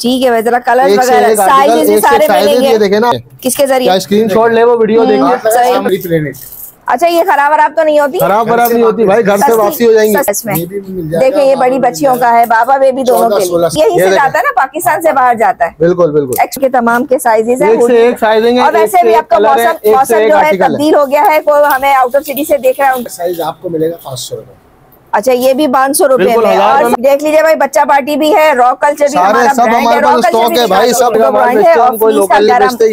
ठीक है भाई जरा कलर वगैरह सारे मिलेंगे। देखे ना। किसके ज़रिए? क्या स्क्रीनशॉट ले वो वीडियो हम्म, देखिए अच्छा ये खराब वराब तो नहीं होती? खराब खराब नहीं होती भाई घर से वापसी हो जाएँगी। में। ये बड़ी बच्चियों का है बाबा बेबी दोनों के लिए। यहीं ये से जाता है ना पाकिस्तान से बाहर जाता है। बिल्कुल बिल्कुल। एक्स के तमाम के साइजेस है एक से एक साइजिंग और एक वैसे भी आपका मौसम मौसम जो है तब्दील हो गया है कोई हमें आउट ऑफ़ सिटी से देख रहा है। साइज़ आपको मिलेगा पाँच सौ रुपए। अच्छा ये भी पाँच सौ रुपये में। और देख लीजिए भाई बच्चा पार्टी भी है रॉक कल्चर भी सारे हमारा सब हमारे पास स्टॉक है भाई, सब ब्रांड है और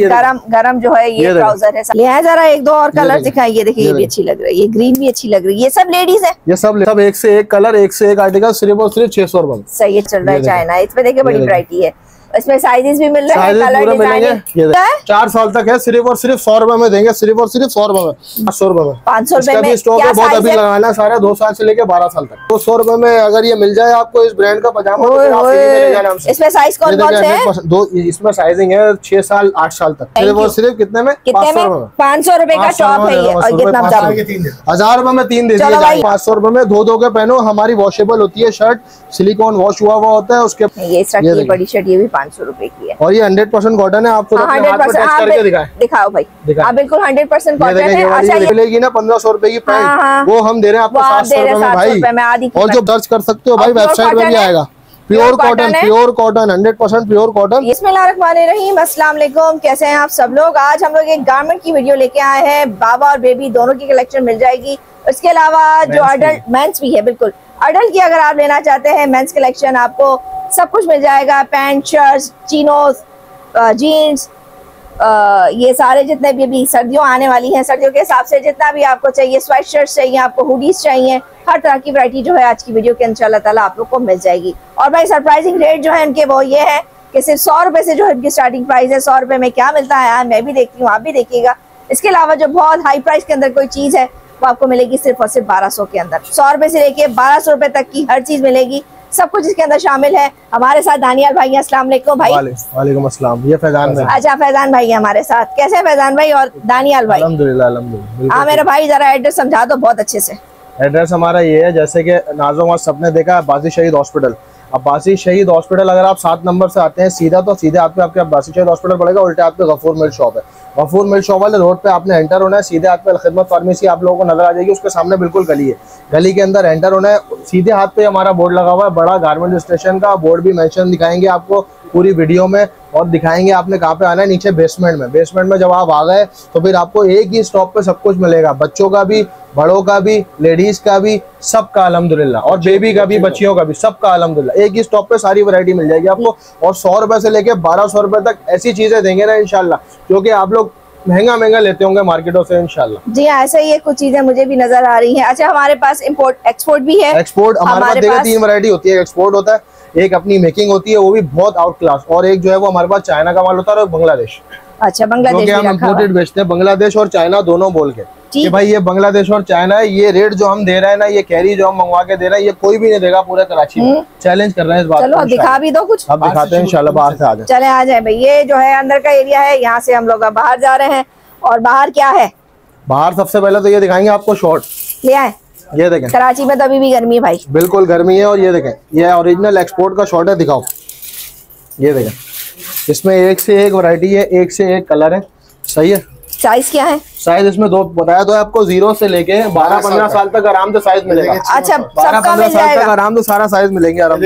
गरम गरम जो है ये ट्राउज़र है ले आए जरा एक दो और कलर दिखाई ये देखिए ये भी अच्छी लग रही है ये ग्रीन भी अच्छी लग रही है। ये सब लेडीज़ है? ये सब सब एक से एक कलर एक से एक आर्टिकल सिर्फ़ और सिर्फ़ छह सौ रुपये सही चल रहा है। चाइना इसमें देखिए बड़ी वरायटी है। इसमें साइजेस भी मिल रहे हैं कलर मिलेंगे। चार साल तक है सिर्फ़ और सिर्फ़ सौ रुपए में देंगे सिर्फ़ और सिर्फ़ सौ रुपए में पाँच सौ रुपए में। 500 रुपए में स्टॉक है बहुत अभी लगाना है सारा दो साल से लेके बारह साल तक। तो सौ रुपए में अगर ये मिल जाए आपको इस ब्रांड का पजामा तो। इसमें साइज़ कौन कौन से दो इसमें साइजिंग है छह साल आठ साल तक। सिर्फ़ और सिर्फ़ कितने में? कितने में? पाँच सौ रुपए का पाँच सौ है और कितना पाँच हज़ार रुपए में तीन दे दिए पाँच सौ रुपए में धो धो के पहनो हमारी वॉशेबल होती है शर्ट सिलिकॉन वॉश हुआ हुआ होता है उसके ये। बड़ी शर्ट ये भी पाँच सौ रुपए की है। और ये हंड्रेड परसेंट कॉटन है आपको हंड्रेड परसेंट दिखाए। दिखाओ भाई। हाँ बिल्कुल हंड्रेड परसेंट कॉटन है। अच्छा मिलेगी ना पंद्रह सौ रुपए की हाँ, हाँ। वो हम दे रहे हैं आपको आप सात सौ रुपए हैं में भाई और जो। दर्ज कर सकते हो भाई वेबसाइट में भी आएगा। Pure cotton pure cotton hundred percent pure cotton इसमें रहीम अस्सलाम वालेकुम कैसे हैं आप सब लोग? आज हम लोग एक गारमेंट की वीडियो लेके आए हैं। बाबा और बेबी दोनों की कलेक्शन मिल जाएगी। इसके अलावा जो अडल्ट मेंस भी है बिल्कुल। अडल्ट की अगर आप लेना चाहते हैं मेंस कलेक्शन आपको सब कुछ मिल जाएगा। पैंट शर्ट चीनोस जीन्स ये सारे जितने भी अभी सर्दियों आने वाली हैं, सर्दियों के हिसाब से जितना भी आपको चाहिए स्वेट शर्ट चाहिए, आपको हुडीज चाहिए, हर तरह की वैरायटी जो है आज की वीडियो के ताला आप लोग को मिल जाएगी। और भाई सरप्राइजिंग रेट जो है इनके वो ये है कि सिर्फ़ सौ रुपए से जो है इनकी स्टार्टिंग प्राइस है, सौ रुपए में क्या मिलता है? यार मैं भी देखती हूँ, आप भी देखिएगा। इसके अलावा जो बहुत हाई प्राइस के अंदर कोई चीज़ है वो आपको मिलेगी सिर्फ़ और सिर्फ़ बारह सौ के अंदर। सौ रुपए से लेके बारह सौ रुपए तक की हर चीज़ मिलेगी। सब कुछ इसके अंदर शामिल है। हमारे साथ दानियाल भाई अस्सलाम वालेकुम भाई। वालेकुम अस्सलाम। ये फैजान भाई। अच्छा फैजान भाई हमारे साथ। कैसे हैं फैजान भाई और दानियाल भाई? अल्हम्दुलिल्लाह अल्हम्दुलिल्लाह। हाँ मेरा भाई जरा एड्रेस समझा दो बहुत अच्छे से। एड्रेस हमारा ये है जैसे कि नाजो सबने देखा बाजी शहीद हॉस्पिटल। अब बासी शहीद हॉस्पिटल, अगर आप सात नंबर से आते हैं सीधा तो सीधे आपके आपके अब्बासी शहीद हॉस्पिटल पड़ेगा, उल्टे आपके गफूर मिल शॉप है। गफूर मिल शॉप वाले रोड पे आपने एंटर होना है, सीधे हाथ पे खिदमत फार्मेसी आप लोगों को नज़र आ जाएगी, उसके सामने बिल्कुल गली है। गली के अंदर एंटर होना है, सीधे हाथ पे हमारा बोर्ड लगा हुआ है, बड़ा गारमेंट स्टेशन का बोर्ड भी मैंशन दिखाएँगे आपको। पूरी वीडियो में और दिखाएँगे आपने कहाँ पे आना है नीचे बेसमेंट में। बेसमेंट में जब आप आ गए तो फिर आपको एक ही स्टॉप पे सब कुछ मिलेगा। बच्चों का भी बड़ों का भी लेडीज़ का भी सबका अल्हम्दुलिल्लाह। और बेबी का भी बच्चियों का भी सबका अल्हम्दुलिल्लाह। एक ही स्टॉप पे सारी वैरायटी मिल जाएगी आपको। और सौ रुपए से लेके बारह सौ रुपए तक ऐसी चीज़ें देंगे ना इनशाला क्योंकि आप लोग महँगा महँगा लेते होंगे मार्केटों से इनशाला जी हाँ ऐसा ही है कुछ चीज़ें मुझे भी नज़र आ रही हैं। अच्छा हमारे पास इम्पोर्ट एक्सपोर्ट भी है। एक्सपोर्ट हमारे हमारे पास- तीन वैरायटी होती है। एक्सपोर्ट होता है एक अपनी मेकिंग होती है वो भी बहुत आउट क्लास और एक जो है वो हमारे पास चाइना का माल होता है और बांग्लादेश। अच्छा जो बांग्लादेश हम है। इम्पोर्टेड बेचते हैं बांग्लादेश और चाइना दोनों बोल के। कि भाई ये बांग्लादेश और चाइना है ये रेट जो हम दे रहे हैं ना ये कैरी जो हम मंगवा के दे रहे हैं ये कोई भी नहीं देगा पूरे कराची में। चैलेंज कर रहे हैं इस बात चलो अब दिखा भी दो कुछ। अब दिखाते हैं इंशाल्लाह बाहर से आ जाए। चले आ जाए भाई। ये जो है अंदर का एरिया है यहाँ से हम लोग अब बाहर जा रहे हैं। और बाहर क्या है? बाहर सबसे पहले तो ये दिखाएँगे आपको शॉर्ट ले आए। ये देखें। कराची में तो अभी भी गर्मी है भाई। बिल्कुल गर्मी है और ये देखें ये ओरिजिनल एक्सपोर्ट का शॉर्ट है दिखाओ। ये देखें इसमें एक से एक वैरायटी है एक से एक कलर है। सही है? साइज़ क्या है? साइज़ इसमें दो बताया तो आपको ज़ीरो से लेके बारह पंद्रह साल तक आराम से साइज़ मिलेगा। अच्छा बारह पंद्रह साल तक आराम से सारा साइज़ मिलेंगे आराम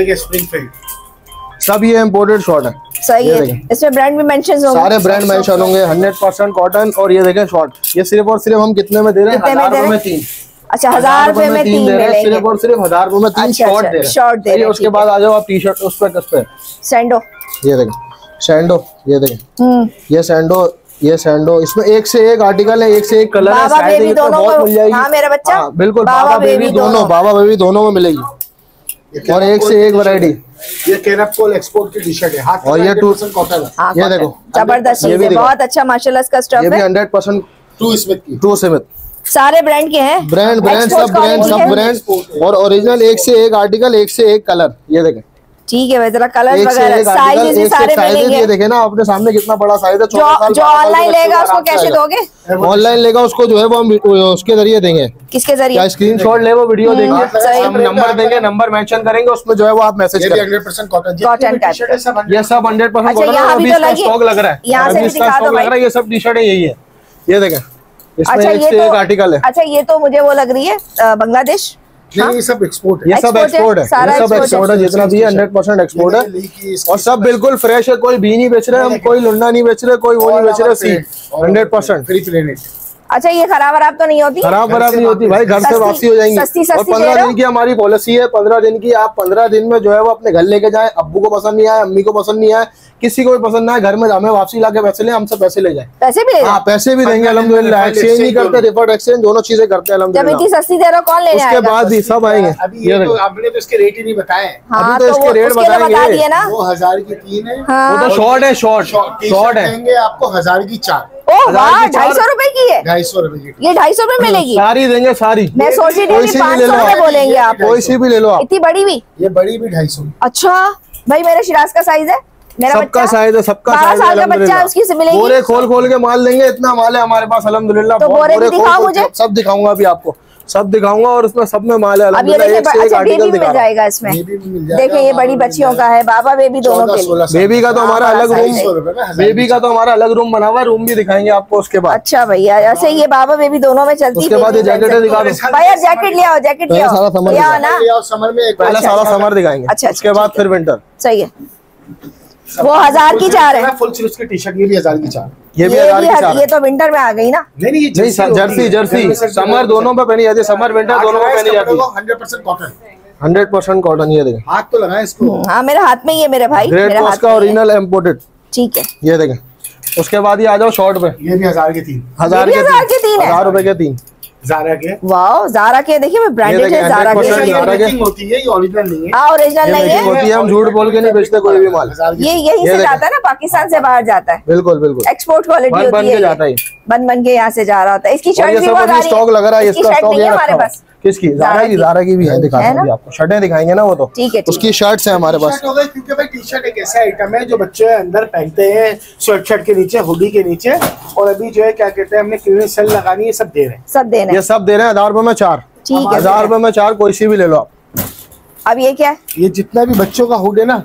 सब ये इम्पोर्टेड शॉर्ट है। सही है। इसमें ब्रांड भी मेंशन होंगे। सारे ब्रांड मेंशन होंगे हंड्रेड परसेंट कॉटन और ये देखें शॉर्ट ये सिर्फ़ और सिर्फ़ हम कितने में दे रहे हैं? हज़ार रुपए में तीन। अच्छा हज़ार रुपए में तीन दे रहे हैं मिलेंगे। सिर्फ़ और सिर्फ़ हज़ार रुपए में तीन अच्छा, शॉर्ट अच्छा, दे रहे हैं। short दे रहे उसके बाद आ जाओ आप टी शर्ट उस पे किस पे। सैंडो ये देखें सैंडो ये देखें। हम्म। ये सैंडो ये सैंडो इसमें एक से एक आर्टिकल है एक से एक कलर है बाबा साइज़ बेबी दोनों बहुत मिल जाएगी। हाँ, मेरा बच्चा। हाँ, बिल्कुल बाबा बाबा बेबी बेबी दोनों दोनों। बाबा बेबी दोनों में मिलेगी। और एक से एक वैरायटी ये कैनपकोल एक्सपोर्ट की टी शर्ट है हाथ और ये टू कॉटन हाँ, ये देखो ज़बरदस्त ये भी है। बहुत अच्छा माशाल्लाह इसका ये भी है। हंड्रेड परसेंट टू स्मिथ की। ट्रू सिमित सारे ब्रांड के हैं। ब्रांड ब्रांड सब ब्रांड सब ब्रांड और ओरिजिनल एक से एक आर्टिकल एक से एक कलर ये देखें। ठीक है भाई जरा कलर वगैरह साइजेस सारे साइजेस ये देखे ना अपने सामने कितना बड़ा साइज़ है जो जो ऑनलाइन लेगा उसको कैसे दोगे? ऑनलाइन लेगा उसको जो है वो हम उसके ज़रिए देंगे। किसके ज़रिए? स्क्रीन शॉट ले वो वीडियो देंगे। हम्म, हम नंबर देंगे नंबर मेंशन करेंगे उसमें जो है वो आप मैसेज ये कॉटन का। सब 100% ये सब हंड्रेड परसेंट यहाँ भी लगी- स्टॉक लग रहा है। यहाँ से है ये सब टी शर्ट यही है। ये देखें। अच्छा ये तो आर्टिकल है। अच्छा ये तो मुझे वो लग रही है बांग्लादेश। नहीं ये सब एक्सपोर्ट है। ये सब एक्सपोर्ट है सारा सब एक्सपोर्ट है। जितना भी है हंड्रेड परसेंट एक्सपोर्ट है। की इसकी और सब बिल्कुल फ्रेश है कोई भी नहीं बेच रहे हम कोई लुंडा नहीं बेच रहे कोई वो नहीं बेच रहे सी हंड्रेड परसेंट फ्री प्लेनेट अच्छा ये खराब वराब तो नहीं होती? खराब खराब नहीं होती भाई घर से वापसी हो जाएँगी। सस्ती- और सस्ती दे पंद्रह दिन की हमारी पॉलिसी है पंद्रह दिन की आप पंद्रह दिन में जो है वो अपने घर लेके जाए अब्बू को पसंद नहीं आए अम्मी को पसंद नहीं आए किसी को भी पसंद ना आए घर में हमें वापसी ला के पैसे ले हमसे पैसे ले जाए। पैसे भी हाँ पैसे भी देंगे refund एक्सचेंज नहीं करते। रिफंड एक्सचेंज दोनों चीज़ें करते हैं जब इतनी सस्ती दे रहे हो कौन लेने उसके बाद भी सब आएँगे। अभी तो आपने तो इसके रेट ही नहीं बताए। हाँ अभी तो तो इसके रेट बताएँगे। दिए ना। दो हज़ार की तीन है। वो हाँ तो शॉर्ट है। शॉर्ट शॉर्ट है आपको हज़ार की चार। ओ हज़ार वाह की ढाई सौ रुपए की है। ढाई सौ रुपए की। ये ढाई सौ रुपए मिलेगी। सारी देंगे सारी। मैं सोच थी पाँच सौ रुपए बोलेंगे आप। कोई सी भी ले लो आप। इतनी बड़ी भी? ये बड़ी भी ढाई सौ। अच्छा भाई मेरे शिराज का साइज़ है। सबका साइज़ है सबका बारह साइज़ साल का बच्चा उसकी मिलेगी। बोरे खोल खोल के माल देंगे इतना माल है हमारे पास अलहमदुल्ला तो बोरे भी दिखाओ मुझे। सब दिखाऊँगा अभी आपको सब दिखाऊँगा और उसमें सब में माल है अब ये देखिए एक से एक अच्छा बेबी आर्टिकल मिल हूँ। जाएगा इसमें। बेबी भी मिल जाएगा देखिए ये बड़ी बच्चियों का है बाबा बेबी दोनों के लिए। बेबी का तो हाँ, हमारा अलग रूम है। बेबी का तो हमारा अलग रूम बना हुआ है रूम भी दिखाएँगे आपको उसके बाद। अच्छा भैया ऐसे ये बाबा बेबी दोनों में चलती उसके बाद जैकेटें चलती। दिखा दो। भैया जैकेट ले आओ जैकेट ले सारा समर में पहले अच्छा, सारा अच्छा। समर दिखाएँगे। अच्छा, उसके बाद फिर विंटर सही है। वो हज़ार की चार है। फुल स्लीव्स की टी शर्ट ये भी हज़ार की चार। ये भी हज़ार की चार ये तो विंटर में आ गई ना? नहीं नहीं ये नहीं जर्सी जर्सी समर दोनों पे पहनी जाती है। समर विंटर दोनों पे पहनी जाती है। Hundred percent cotton hundred percent cotton ये देखें। हाथ तो लगाए इसको। हाँ मेरे हाथ में ही है मेरे भाई ग्रेट मेरे हाथ का ही है। ओरिजिनल इम्पोर्टेड ठीक है। ये देखें। उसके बाद ये आ जाओ शॉर्ट पे। ये भी हज़ार के तीन। हज़ार के तीन। हज़ार रुपए के तीन। जारा के? वाह जारा के देखिए मैं ब्रांडेड है जारा के। होती है ये ओरिजिनल नहीं है। हाँ ओरिजिनल नहीं है। होती है हम झूठ बोल के नहीं बेचते कोई भी माल। ये यही से जाता है ना पाकिस्तान से बाहर जाता है। बिल्कुल बिल्कुल। एक्सपोर्ट क्वालिटी बन- होती बन है के जाता है बन बन के यहाँ से जा रहा होता है। इसकी शर्ट भी बहुत आ रही है स्टॉक लग रहा है इसका स्टॉक है हमारे पास। किसकी? जारा की। जारा की भी है दिखा दूँगी आपको। शर्टें दिखाएँगे ना वो तो। ठीक है, उसकी शर्ट है हमारे पास। हो क्योंकि भाई टी शर्ट एक ऐसा आइटम है जो बच्चे अंदर पहनते हैं स्वेट शर्ट के नीचे हुडी के नीचे और अभी जो है क्या कहते हैं हमने क्लीनिक सेल लगानी है सब दे रहे हैं। सब देना ये सब दे रहे हैं हज़ार रुपए में चार। ठीक है हज़ार रुपए में चार कोई सी भी ले लो आप। अब ये क्या है? ये जितना भी बच्चों का हुड है ना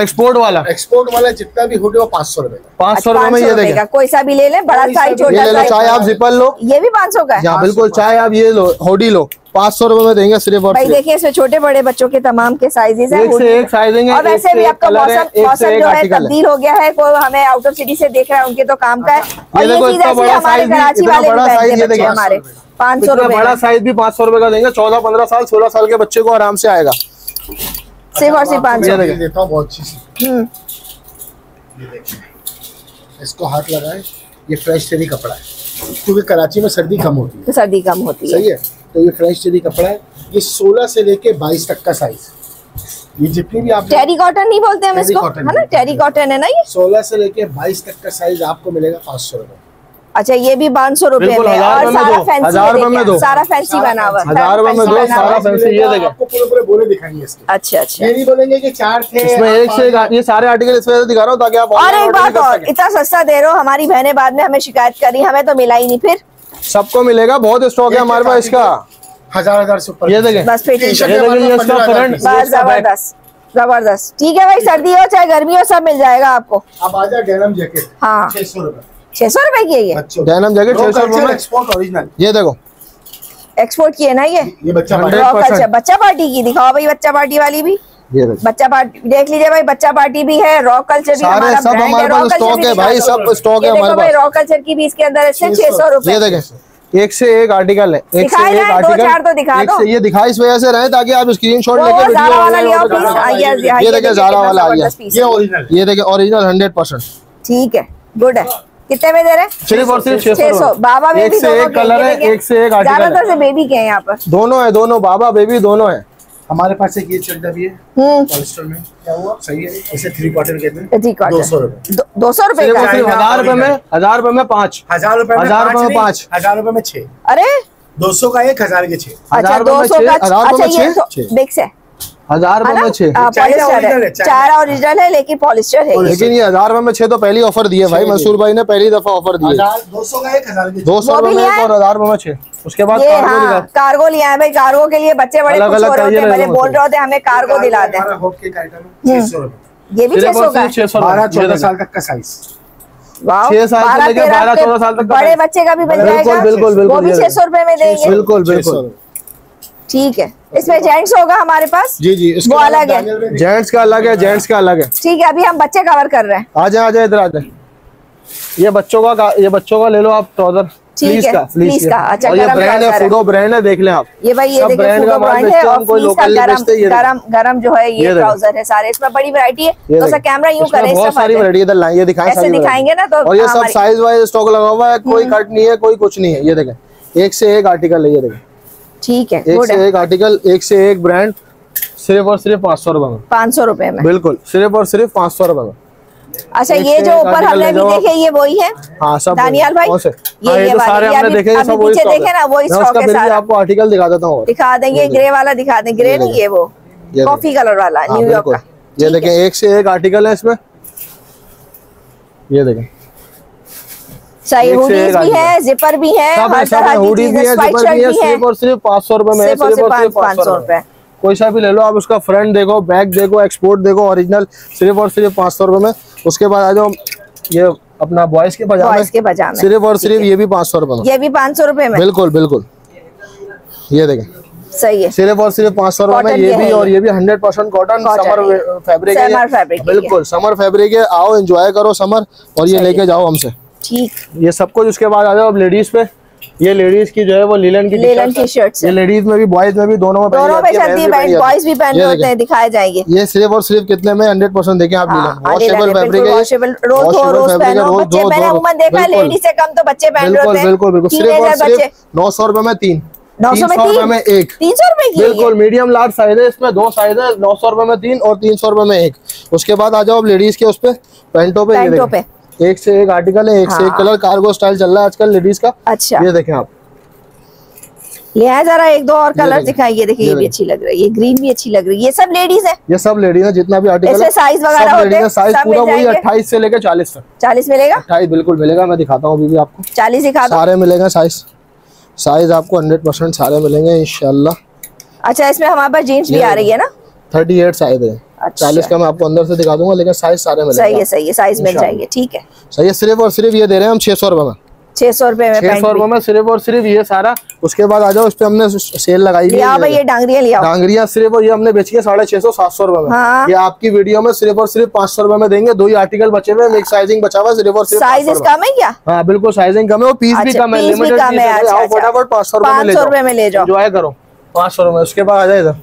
एक्सपोर्ट वाला? एक्सपोर्ट वाला जितना भी हुड है वो पाँच सौ रुपए का। पाँच सौ रुपए में ये रुपए कोई सा भी ले लें बड़ा साइज़ छोटा ले लो चाहे आप जिपल लो। ये भी पाँच सौ का है। बिल्कुल चाहे आप ये लो होडी लो। पाँच सौ रुपए में देंगे सिर्फ़ और भाई देखिए इसमें छोटे बड़े बच्चों के तमाम के साइजेस हैं एक से एक sizing है, और एक वैसे भी एक आपका मौसम मौसम जो है तब्दील हो गया है कोई हमें आउट ऑफ़ सिटी से देख रहा है उनके तो काम का है। और ये चीज़ ऐसी बड़ा हमारे कराची वाले भी पहनते ये बच्चे हमारे। पाँच सौ रुपए बड़ा साइज़ भी पाँच सौ रुपए का देंगे चौदह पंद्रह साल सोलह साल के बच्चे को आराम से आएगा। सिर्फ़ और सिर्फ़ पाँच सौ। देता हूँ बहुत अच्छी सी। हम्म, इसको हाथ लगाए। ये फ्रेश टेरी कपड़ा है। क्योंकि कराची में सर्दी कम होती है। तो सर्दी कम होती है। सही है? तो ये फ्रेश टेरी कपड़ा है। ये 16 से लेके 22 तक का साइज़ ये जितनी भी आप टेरी कॉटन नहीं बोलते हम इसको? है ना? टेरी कॉटन है ना ये? 16 से लेके 22 तक का साइज़ आपको मिलेगा पाँच सौ रुपए। अच्छा ये भी पाँच सौ रुपए में। और में सारा फैंसी हज़ार रुपए में दो। सारा फैंसी बना हुआ हज़ार रुपए में दो, सारा फैंसी ये देखें। आपको पूरे पूरे बोले दिखाएँगे इसके। अच्छा अच्छा। ये नहीं बोलेंगे कि चार थे इसमें एक से ये सारे आर्टिकल इस वजह दिखा रहा हूँ ताकि आप और एक बात और इतना सस्ता दे रहे हो हमारी बहनें बाद में हमें शिकायत करी हमें तो मिला ही नहीं फिर। सबको मिलेगा बहुत स्टॉक है हमारे पास इसका। हज़ार हज़ार से ऊपर। ये देखें। बस फिर ठीक है। टी-शर्ट ये हमारे देखिए, पास इसका 15,000 front- की। ये बस इसका बैग। ज़बरदस्त ज़बरदस्त। ठीक है भाई सर्दी हो चाहे गर्मी हो सब मिल जाएगा आपको। अब आ जाए डेनम जैकेट हाँ। छह सौ रुपए छह सौ रुपए की है ये? Denim jacket? छह सौ रुपए में एक्सपोर्ट ओरिजिनल ये देखो। एक्सपोर्ट की है ना ये? ये बच्चा 100 बाटा। रॉ 100% कल्चर बच्चा पार्टी की दिखाओ भाई बच्चा पार्टी वाली भी। ये बच्चा पार्टी देख लीजिए भाई बच्चा पार्टी भी है रॉ कल्चर भी सारे हमारा सब है हमारे पास स्टॉक है भाई सब स्टॉक है हमारे पास। रॉ कल्चर की भी इसके अंदर छह सौ। रुपए। ये देखें एक से एक आर्टिकल है एक से एक जाएँ, दो आर्टिकल चार तो दिखा एक दो। से ये दिखा इस वजह से रहे ताकि आप स्क्रीन शॉट लेके वीडियो ये देखिए जारा वाला आ गया। ये। ओरिजिनल ये देखिए ओरिजिनल हंड्रेड परसेंट ठीक है गुड है। कितने में दे रहे हैं? सिर्फ़ और सिर्फ़ छह सौ सौ। बाबा एक से एक कलर है एक से एक ज़्यादातर से बेबी के हैं यहाँ पर। दोनों है दोनों। बाबा बेबी दोनों है। हमारे पास एक ये चड्डा भी है हम्म। पॉलिस्टर में। क्या हुआ? सही है। इसे थ्री क्वार्टर कहते हैं। दो सौ रुपए। दो- दो सौ रुपए हज़ार रुपए में हज़ार रुपए में पाँच। हज़ार रुपए हज़ार रुपए में पाँच। हज़ार रुपए में छह। अरे? दो सौ का एक हज़ार के छह। अच्छा हज़ार रुपए दो में सौ का हज़ार अच्छा ये छह? तो। बिक्स है हज़ार है रुपए में छह हाँ, है है। चाइना ओरिजिनल है लेकिन पॉलिस्टर है लेकिन ये हज़ार रुपए में छह तो पहली ऑफ़र दिए भाई। मंसूर भाई ने पहली दफ़ा ऑफ़र दिए हज़ार दो सौ का एक हज़ार दो सौ रुपए में है? और हज़ार रुपए में छह उसके बाद कार्गो हाँ कार्गो लिया है भाई। कार्गो के लिए बच्चे बड़े अलग खुश अलग हो रहे होते हैं बोल रहे होते हैं हमें कार्गो दिला दें। है। रुपए। ये भी छह सौ और का सिर्फ़ है 600 बारह चौदह साल तक का साइज़ छह साल से बारह, चौदह साल तक बड़े बच्चे का भी बन जाएगा। बिल्कुल बिल्कुल वो भी छह सौ रुपए में देंगे। बिल्कुल बिल्कुल। ठीक है। इसमें जेंट्स होगा हमारे पास। जी जी वो अलग है। जेंट्स का अलग है जेंट्स का अलग है। ठीक है अभी हम बच्चे कवर कर रहे हैं। आ जाए आ जाए इधर आ जाए। ये बच्चों का ये बच्चों का ले लो आप ट्राउज़र ठीक है, फ्लीस फ्लीस का, अच्छा, ये ब्रांड है फूडो ब्रांड है देख लें आप। ये भाई ये देखिए फूडो ब्रांड है और कोई गरम। गरम गरम जो है ये ट्राउज़र है सारे। इसमें बड़ी वैरायटी है। तो सर कैमरा यूँ करें बहुत सारी वैरायटी इधर लाएँ ये दिखाएँ ऐसे दिखाएँगे ना तो और ये सब साइज़ वाइज स्टॉक लगा हुआ है कोई कट नहीं है कोई कुछ नहीं है। ये देखें एक से एक आर्टिकल है ये देखें। ठीक है एक से एक आर्टिकल एक से एक ब्रांड सिर्फ़ और सिर्फ़ पाँच सौ रुपए में। पाँच सौ रुपए में। बिल्कुल सिर्फ़ और सिर्फ़ पाँच सौ रुपए में। अच्छा ये जो ऊपर हमने अभी देखे ये वही है? हाँ सब दानियाल भाई ये हाँ, ये तो सारे हमने देखे ये सब वही देखे ना वही स्टॉक है सारा आपको आर्टिकल दिखा देता हूँ। दिखा देंगे ग्रे वाला दिखा दें ग्रे नहीं ये वो कॉफ़ी कलर वाला हाँ, न्यूयॉर्क का। ये देखें एक से एक आर्टिकल है इसमें। ये देखें। सही हुडीज भी है जिपर भी है हर तरह की हुडी भी जिपर भी शर्ट भी सिर्फ़ और सिर्फ़ पाँच सौ रुपए में सिर्फ़ और सिर्फ़ पाँच सौ रुपए। रुपए। कोई सा भी ले लो आप उसका फ्रंट देखो बैक देखो एक्सपोर्ट देखो ओरिजिनल सिर्फ़ और सिर्फ़ पाँच सौ रुपए में। उसके बाद आ जाओ ये अपना बॉयज़ के पजामे। के पजामे। सिर्फ़ और सिर्फ़ ये भी पाँच सौ रुपए में। ये भी पाँच सौ रुपए में? बिल्कुल बिल्कुल। ये देखें। सही है। सिर्फ़ और सिर्फ़ पाँच सौ रुपए में ये भी और ये। भी hundred percent cotton summer. Fabric. बिल्कुल समर फैब्रिक है। आओ एंजॉय करो समर और ये लेके जाओ हमसे। ठीक। ये सब कुछ उसके बाद आ जाओ अब लेडीज़ पे। ये लेडीज़ की जो है वो लीलन की लीलन की है। ये लेडीज़ में भी बॉयज़ में भी दोनों में दोनों पे है पहनी बॉयज़ भी। पहने होते हैं दिखाए जाएँगे। ये सिर्फ़ और सिर्फ़ कितने में हंड्रेड परसेंट देखें आप हाँ, लीलन। वॉशेबल फैब्रिक है। washable, रोज रोज पहनो। बच्चे मैंने देखा लेडीज़ से कम तो बच्चे पहन रहे होते हैं। बिल्कुल बिल्कुल। सिर्फ़ और सिर्फ़ नौ सौ रुपए में तीन। नौ सौ में रुपए में एक। तीन सौ रुपए की? बिल्कुल मीडियम लार्ज साइज़ है इसमें दो साइज़ है नौ सौ रुपए में तीन और तीन सौ रुपए में एक। उसके बाद आ जाओ आप लेडीज़ के उस पे पैंटों पे पैंटों देखें। एक से एक आर्टिकल है एक से एक हाँ। कलर कार्गो स्टाइल चल रहा है आजकल लेडीज़ का। अच्छा। ये देखें आप। ले आए जरा एक दो और कलर दिखाई ये देखिए ये ये भी अच्छी लग रही है ये ग्रीन भी अच्छी लग रही है। ये सब लेडीज़ है। ये सब लेडीज़ है जितना भी आर्टिकल size वगैरह होते हैं, साइज़ पूरा वही अट्ठाईस से लेकर चालीस तक। चालीस मिलेगा? अट्ठाईस बिल्कुल मिलेगा मैं दिखाता हूँ अभी भी आपको। चालीस दिखा सारे मिलेंगे साइज़ साइज़ आपको हंड्रेड परसेंट सारे मिलेंगे इंशाल्लाह। अच्छा इसमें हमारे पास जीन्स भी आ रही है ना? थर्टी एट साइज़ है। अच्छा। चालीस का मैं आपको अंदर से दिखा दूँगा लेकिन साइज़ सारे सही मिलेंगे है सही है साइज़ मिल जाएँगे ठीक है। सही है सिर्फ़ और सिर्फ़ ये दे रहे हैं हम छह सौ रुपए में। छह सौ रुपए में छह सौ रुपए में सिर्फ़ और सिर्फ़ ये सारा उसके बाद आ जाओ इस पे हमने सेल लगाई हुई है। ये डांगरिया ले आओ। डांगरिया सिर्फ़ और ये हमने बेची है साढ़े छह सौ सात सौ रुपए में। हाँ। ये आपकी वीडियो में सिर्फ़ और सिर्फ़ पाँच सौ रुपए में देंगे दो ही आर्टिकल बचे हुए मिक्स साइजिंग बचा हुआ सिर्फ़ और सिर्फ़ साइज़ कम है क्या? हाँ बिल्कुल साइजिंग कम है और पीस भी अच्छा, कम है लिमिटेड है, अच्छा। फटाफट पाँच सौ रुपए में ले 500 रुपए में ले जाओ। एंजॉय करो पाँच सौ रुपए उसके बाद आ जाए इधर।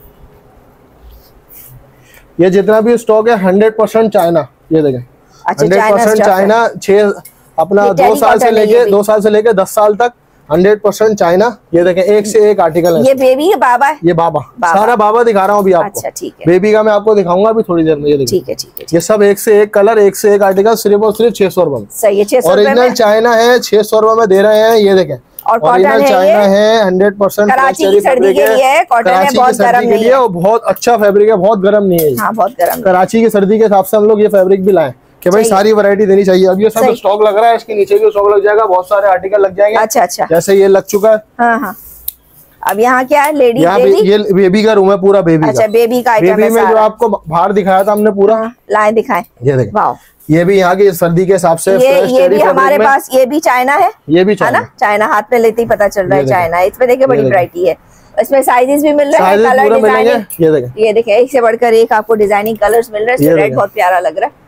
ये जितना भी स्टॉक है हंड्रेड परसेंट चाइना ये देखें। हंड्रेड परसेंट चाइना छह अपना दो साल से लेके दो साल से लेके दस साल तक हंड्रेड परसेंट चाइना ये देखें एक से एक आर्टिकल है ये बेबी है बाबा है? ये बाबा। बाबा। सारा बाबा दिखा रहा हूँ अभी आपको। अच्छा ठीक है। बेबी का मैं आपको दिखाऊँगा अभी थोड़ी देर में ये ठीक है ठीक है ये सब एक से एक कलर एक से एक आर्टिकल सिर्फ़ और सिर्फ़ छह सौ रुपए में। सही है छह सौ ओरिजिनल चाइना है छह सौ रुपए में दे रहे हैं ये देखें। और कॉटन है चाइना? है हंड्रेड परसेंट कराची की सर्दी के लिए है, cotton है, बहुत गर्म के नहीं लिए है। और बहुत अच्छा फैब्रिक है बहुत गर्म नहीं है हाँ बहुत गर्म कराची की सर्दी के हिसाब से हम लोग ये फैब्रिक भी लाए कि भाई सारी वैरायटी देनी चाहिए। अब ये सब स्टॉक लग रहा है इसके नीचे भी स्टॉक लग जाएगा बहुत सारे आर्टिकल लग जाएँगे। अच्छा अच्छा। जैसे ये लग चुका है। हाँ हाँ। अब यहाँ क्या है? लेडी बेबी ये बेबी का रूम है पूरा बेबी अच्छा बेबी का आइटम बेबी में जो आपको बाहर दिखाया था हमने पूरा। हाँ, लाए दिखाए। ये ये भी यहाँ की सर्दी के हिसाब से ये ये भी हमारे पास ये भी चाइना है ये भी है चाइना ना चाइना हाथ में लेते ही पता चल रहा है। चाइना इसमें देखिए बड़ी। वैरायटी है। इसमें साइजेस भी मिल रहे हैं कलर डिज़ाइनिंग ये देखें। ये देखिए एक से बढ़कर एक आपको डिज़ाइनिंग कलर्स मिल रहे हैं। रेड बहुत प्यारा लग रहा है।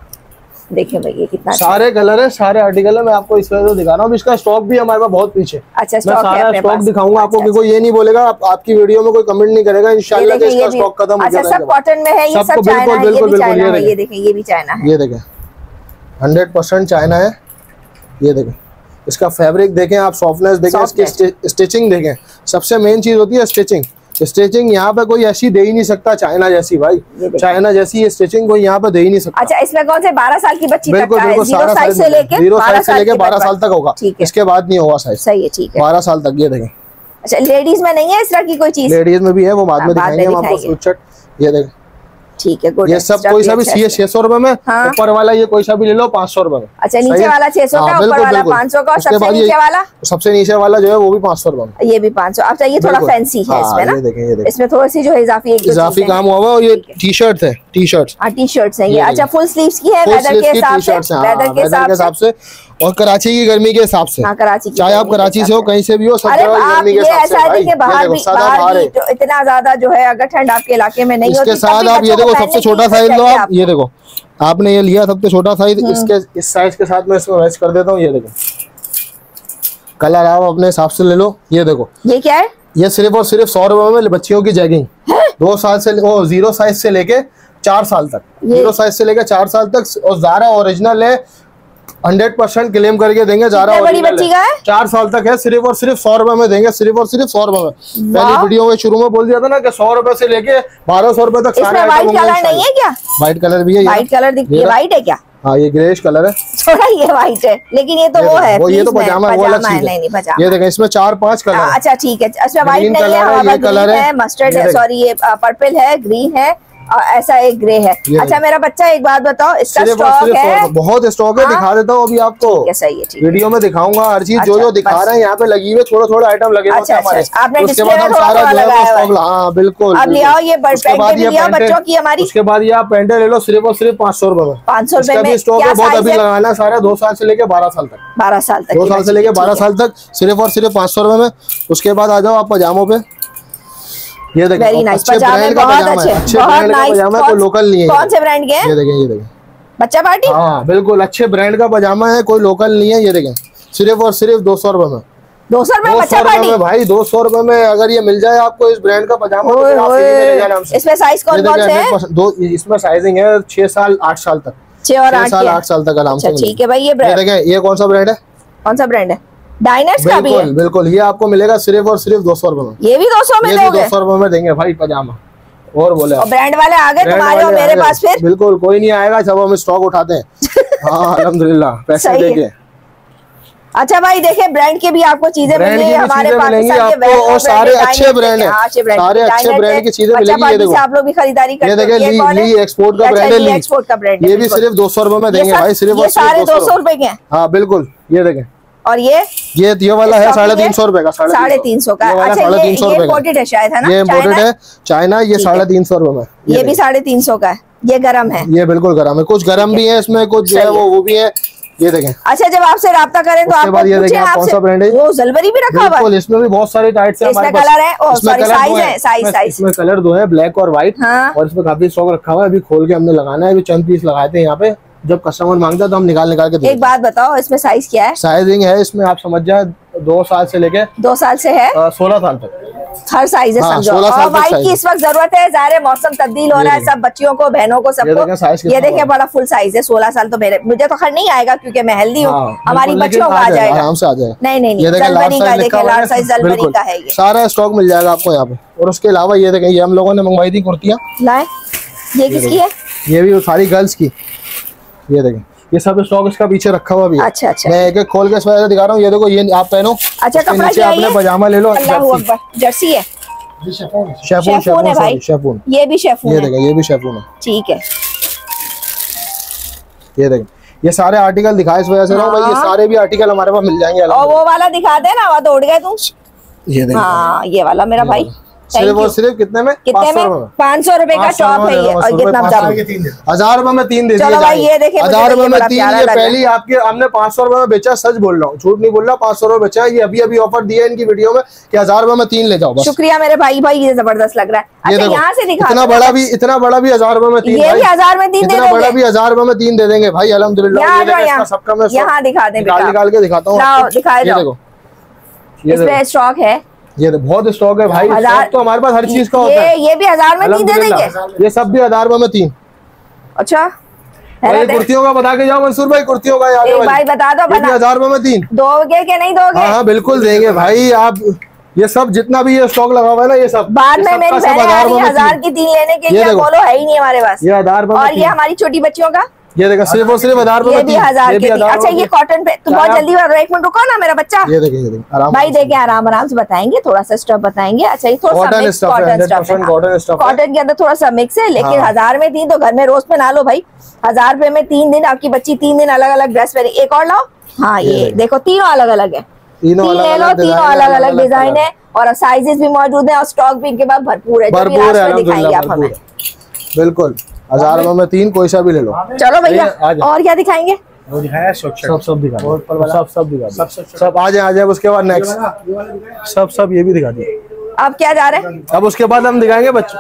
देखिए भाई ये कितना अच्छा सारे कलर है सारे आर्टिकल है मैं आपको इस वजह से दिखा रहा हूँ इसका स्टॉक भी हमारे पास बहुत पीछे अच्छा स्टॉक सारा स्टॉक दिखाऊँगा आपको अच्छा, कि कोई ये नहीं बोलेगा आप, आपकी वीडियो में कोई कमेंट नहीं करेगा इसका स्टॉक खत्म अच्छा सब कॉटन में है ये सब चाइना है ये भी चाइना ये है ये भी चाइना है। ये देखें। हंड्रेड परसेंट चाइना है। ये देखें। इसका फैब्रिक देखें आप सॉफ्टनेस देखें इसकी स्टिचिंग देखें। सबसे मेन चीज़ होती है स्टिचिंग स्टिचिंग यहाँ पे कोई ऐसी दे ही नहीं सकता चाइना जैसी भाई। चाइना जैसी ये स्टिचिंग कोई यहाँ पे दे ही नहीं सकता। अच्छा इसमें कौन से बारह साल की बच्ची बिल्कुल बिल्कुल ज़ीरो सारा साइज़ से लेकर लेके ज़ीरो बारह साइज़ से लेके बारह साल तक होगा। इसके बाद नहीं होगा साइज़ सही है ठीक है। बारह साल तक ये देखें। अच्छा लेडीज़ में नहीं है इस तरह की कोई चीज़? लेडीज़ में भी है वो बाद में हाँ, दिखाएँगे हम आपको दिखाएँगे। शर्ट ये देखें। ठीक है ये सब कोई सा भी ये छह सौ रुपए में हाँ। ऊपर वाला ये कोई सा भी ले लो पाँच सौ रुपए में। अच्छा नीचे? वाला 600 का हाँ, ऊपर वाला बिल्कुल। 500 का सबसे नीचे वाला? सबसे नीचे वाला जो है वो भी पाँच सौ रुपए में। ये भी 500 अच्छा ये थोड़ा फैंसी है हाँ, इसमें ना। इसमें थोड़ी सी जो है इजाफी इजाफी काम हुआ हुआ और ये टी शर्ट है टी शर्ट हाँ टी शर्ट है ये। अच्छा फुल स्लीव्स की है वेदर स्लीव के हिसाब से? वेदर के हिसाब से? से। और कराची की गर्मी के हिसाब से। हाँ कराची चाहे आप कराची से हो कहीं से भी हो सब गर्मी के हिसाब ऐसा से है बाहर भी बाहर भी तो इतना ज़्यादा जो है अगर ठंड आपके इलाके में नहीं इसके साथ आप ये देखो सबसे छोटा साइज़ लो आप ये देखो। आपने ये लिया सबसे छोटा साइज़ हम्म। इसके इस साइज़ के साथ मैं इसको मैच कर देता हूँ ये देखो। कलर आप अपने हिसाब से ले लो ये देखो। ये क्या है? ये सिर्फ़ और सिर्फ़ सौ रुपए में बच्चियों की जैगिंग। दो साल से वो ज़ीरो साइज़ से लेके चार साल तक। ज़ीरो साइज़ से लेके चार साल तक और जारा ओरिजिनल है हंड्रेड परसेंट क्लेम करके देंगे जारा बड़ी बच्ची का है? चार साल तक है सिर्फ़ और सिर्फ़ सौ रुपए में देंगे सिर्फ़ और सिर्फ़ सौ रुपए में। पहली वीडियो में शुरू में बोल दिया था ना कि सौ रुपए से लेके बारह सौ रुपए तक इसमें व्हाइट कलर नहीं है क्या? व्हाइट कलर भी है व्हाइट कलर दिख ये ये व्हाइट है क्या? हाँ ये ग्रेश कलर है। थोड़ा ये व्हाइट है। लेकिन ये तो ये वो है वो ये तो पजामा है वो अलग है। चीज़ है। ये देखें इसमें चार पाँच कलर हाँ, अच्छा ठीक है। अच्छा व्हाइट नहीं colour है है, ये ग्रीन है। है मस्टर्ड है। सॉरी ये पर्पल है ग्रीन है। ऐसा एक ग्रे है। अच्छा मेरा बच्चा एक बात बताओ इसका स्टॉक है? बहुत स्टॉक है हाँ? दिखा देता हूँ अभी आपको। सही है वीडियो में दिखाऊँगा हर चीज़ जो अच्छा, जो दिखा रहे हैं यहाँ पे लगी हुई थोड़े थोड़े आइटम लगे हुए अच्छा, हैं हमारे। अच्छा, आपने उसके बाद हम थोड़ा सारा थोड़ा जो है बिल्कुल अब ले आओ ये बच्चों की हमारी। उसके बाद ये आप पैंटे ले लो सिर्फ़ और सिर्फ़ पाँच सौ रुपए में। 500 रुपए इसका में भी स्टॉक है बहुत अभी लगाना सारा दो साल से लेके बारह साल तक। बारह साल तक दो साल से लेके बारह साल तक सिर्फ़ और सिर्फ़ पाँच सौ रुपए में। उसके बाद आ जाओ आप पजामों पे। ये देखिए वेरी नाइस पजामे ब्रांड का बहुत पजामा अच्छे बहुत का नाइस पजामा है कोई लोकल नहीं है कौन से ब्रांड के? हैं ये देखें ये देखें। बच्चा पार्टी? हाँ बिल्कुल अच्छे ब्रांड का पजामा है कोई लोकल नहीं है ये देखें। सिर्फ़ और सिर्फ़ दो सौ रुपए में। दो सौ रुपए दो बच्चा पार्टी? भाई दो सौ रुपए में अगर ये मिल जाए आपको इस ब्रांड का पजामा तो आप ले हमसे। इसमें साइज़ कौन कौन से हैं? दो इसमें साइजिंग है छह साल आठ साल तक। छह और छह आठ साल के आठ साल तक आराम से अच्छा ठीक है भाई ये ये ब्रांड ये कौन सा ब्रांड है? कौन सा ब्रांड है? डाइनर्स का भी है। बिल्कुल ये आपको मिलेगा सिर्फ़ और सिर्फ़ दो सौ रुपए में। ये भी दो सौ में दो सौ रुपए में देंगे भाई पजामा। और बोले और ब्रांड वाले आ गए तुम्हारे और मेरे पास फिर? बिल्कुल कोई नहीं आएगा सब हम स्टॉक उठाते हैं। हाँ अल्हम्दुलिल्लाह पैसे देके। अच्छा भाई देखे ब्रांड के भी आपको चीज़ें मिलेंगी हमारे आपको और सारे अच्छे ब्रांड हैं। हाँ, अच्छे सारे अच्छे ब्रांड की चीज़ें मिलेंगी, ये देखो। आप लोग भी खरीदारी करते हो ये कौन ली एक्सपोर्ट का अच्छा, ब्रांड है ली एक्सपोर्ट का ब्रांड है ये भी सिर्फ़ दो सौ रुपए में देंगे भाई सिर्फ़ सारे दो सौ रुपए। के हाँ बिल्कुल ये देखें। और ये ये ये वाला है साढ़े तीन सौ रुपए का साढ़े तीन सौ। का। अच्छा साढ़े तीन सौ ये इम्पोर्टेड है शायद है ना? ये इम्पोर्टेड है। चाइना ये साढ़े तीन सौ रुपए में। ये भी साढ़े तीन सौ का है। ये गरम है। ये बिल्कुल गर्म है। कुछ गर्म भी है। इसमें कुछ जो है वो वो भी है। ये देखें। अच्छा जब आपसे राब्ता करें तो बाद ये देखें आप कौन सा brand है? वो जलबरी भी रखा हुआ है। इसमें भी बहुत सारे टाइट्स हैं इसमें हमारे कलर है? कलर size दो है, हैं। size, इसमें- इसमें कलर दो है ब्लैक और व्हाइट। और इसमें काफ़ी स्टॉक रखा हुआ है। अभी खोल के हमने लगाना है। अभी चंद पीस लगाए थे यहाँ पे। जब कस्टमर माँगता है तो हम निकाल निकाल के एक बात बताओ इसमें साइज़ क्या है? साइजिंग है इसमें आप समझ जाए दो साल से लेके दो साल से है? सोलह साल तक। हर साइज़ है हाँ, समझो। और वाइट की इस वक्त ज़रूरत है? ज़ाहिर मौसम तब्दील हो रहा है सब बच्चियों को बहनों को सबको। ये देखिए बड़ा फुल साइज़ है सोलह साल तो मेरे मुझे तो खैर नहीं आएगा क्योंकि मैं हेल्दी हूँ। हाँ, हमारी बच्चियों का आ जाएगा, आराम से आ जाएगा। नहीं नहीं जलबरी का देखिए लार्ज साइज़ जलबरी का है ये। सारा स्टॉक मिल जाएगा आपको यहाँ पे। और उसके अलावा ये देखें ये हम लोगों ने मंगवाई थी कुर्तियाँ। लाए। ये किसकी है? ये भी सारी गर्ल्स की। ये देखें ये सब स्टॉक इसका पीछे रखा हुआ भी है। अच्छा अच्छा। मैं एक एक खोल के इस वजह दिखा रहा हूँ ये देखो ये आप पहनो अच्छा कपड़ा नीचे आपने पजामा ले लो जर्सी। है? शेफून शेफून है। शेफून भाई। शेफून ये भी शेफून ये है। देखें ये भी शेफून है। ठीक है। ये देखें ये सारे आर्टिकल दिखाए इस वजह से ना भाई ये हाँ। सारे भी आर्टिकल हमारे पास मिल जाएँगे और वो वाला दिखा दे ना वो उड़ गए तुम। ये देखें। हाँ ये वाला मेरा भाई। सिर्फ़ और सिर्फ़ कितने में? कितने में? पाँच सौ रुपए का 500 टॉप है ये और कितना रुपए दाम 500 के तीन दिन। हज़ार रुपए में तीन दे दिए ये देखिए, हज़ार रुपए में तीन ये। पहली आपके हमने पाँच सौ रुपए में बेचा सच बोल रहा हूँ झूठ नहीं बोल रहा पाँच सौ रुपए बेचा ये अभी अभी ऑफ़र दिया है इनकी वीडियो में कि हज़ार रुपए में तीन ले जाओ शुक्रिया मेरे भाई भाई ये ज़बरदस्त लग रहा है। अच्छा यहाँ से दिखा इतना बड़ा भी इतना बड़ा भी हज़ार रुपए में तीन ये भी हज़ार में तीन इतना बड़ा भी हज़ार रुपए में तीन दे देंगे भाई अलहमदुल्ला। सबका मैं यहाँ दिखा दें निकाल के दिखाता हूँ। जाओ। देखो इसमें स्टॉक है। ये देखो, बहुत स्टॉक है भाई स्टॉक तो हमारे पास हर चीज़ का होता है। ये भी हज़ार में तीन दे। देंगे? ये सब भी हज़ार में तीन। अच्छा। ये। कुर्तियों का बता के जाओ मंसूर भाई कुर्तियों का आगे भाई बता दो बना हज़ार रुपए में तीन। दोगे कि नहीं दोगे? हाँ हाँ बिल्कुल देंगे भाई आप ये सब जितना भी ये स्टॉक लगा हुआ है ना ये सब। बाद में मेरी बहनें हज़ार की तीन लेने के लिए बोलो है ही नहीं हमारे पास। ये हज़ार और ये हमारी छोटी बच्चियों का? ये देखो सिर्फ़ और सिर्फ़ हज़ार रुपए ये भी हज़ार के भी तीन। हज़ार अच्छा ये कॉटन पे तुम बहुत जल्दी और एक मिनट रुको ना मेरा बच्चा। ये देखिए ये देखिए आराम भाई देखे आराम आराम से बताएँगे थोड़ा सा स्टफ़ बताएँगे। अच्छा ये थोड़ा सा Cotton मिक्स है, कॉटन स्टफ़ है। stuff है। कॉटन के अंदर थोड़ा सा मिक्स है लेकिन हाँ। हज़ार में तीन तो घर में रोज पे ना लो भाई। हज़ार रुपए में तीन दिन आपकी बच्ची तीन दिन अलग अलग ड्रेस पहने। एक और लाओ। हाँ ये देखो। देखो तीनों अलग अलग है। तीनों ले लो अलग-अलग तीनों अलग अलग डिज़ाइन है और साइजेस भी मौजूद है और स्टॉक भी इनके पास भरपूर है भरपूर है दिखाएँगे आप हमें। भरपूर है। बिल्कुल। हज़ार रुपए में तीन कोई सा भी ले लो। चलो भैया। और क्या दिखाएँगे? वो दिखाया सब सब दिखा और ऊपर दो वाला? सब सब दिखा सब- सब- सब। आ जाए आ जाए उसके बाद नेक्स्ट सब सब ये भी दिखा दिए अब क्या जा रहे हैं? अब उसके बाद हम दिखाएँगे बच्चों।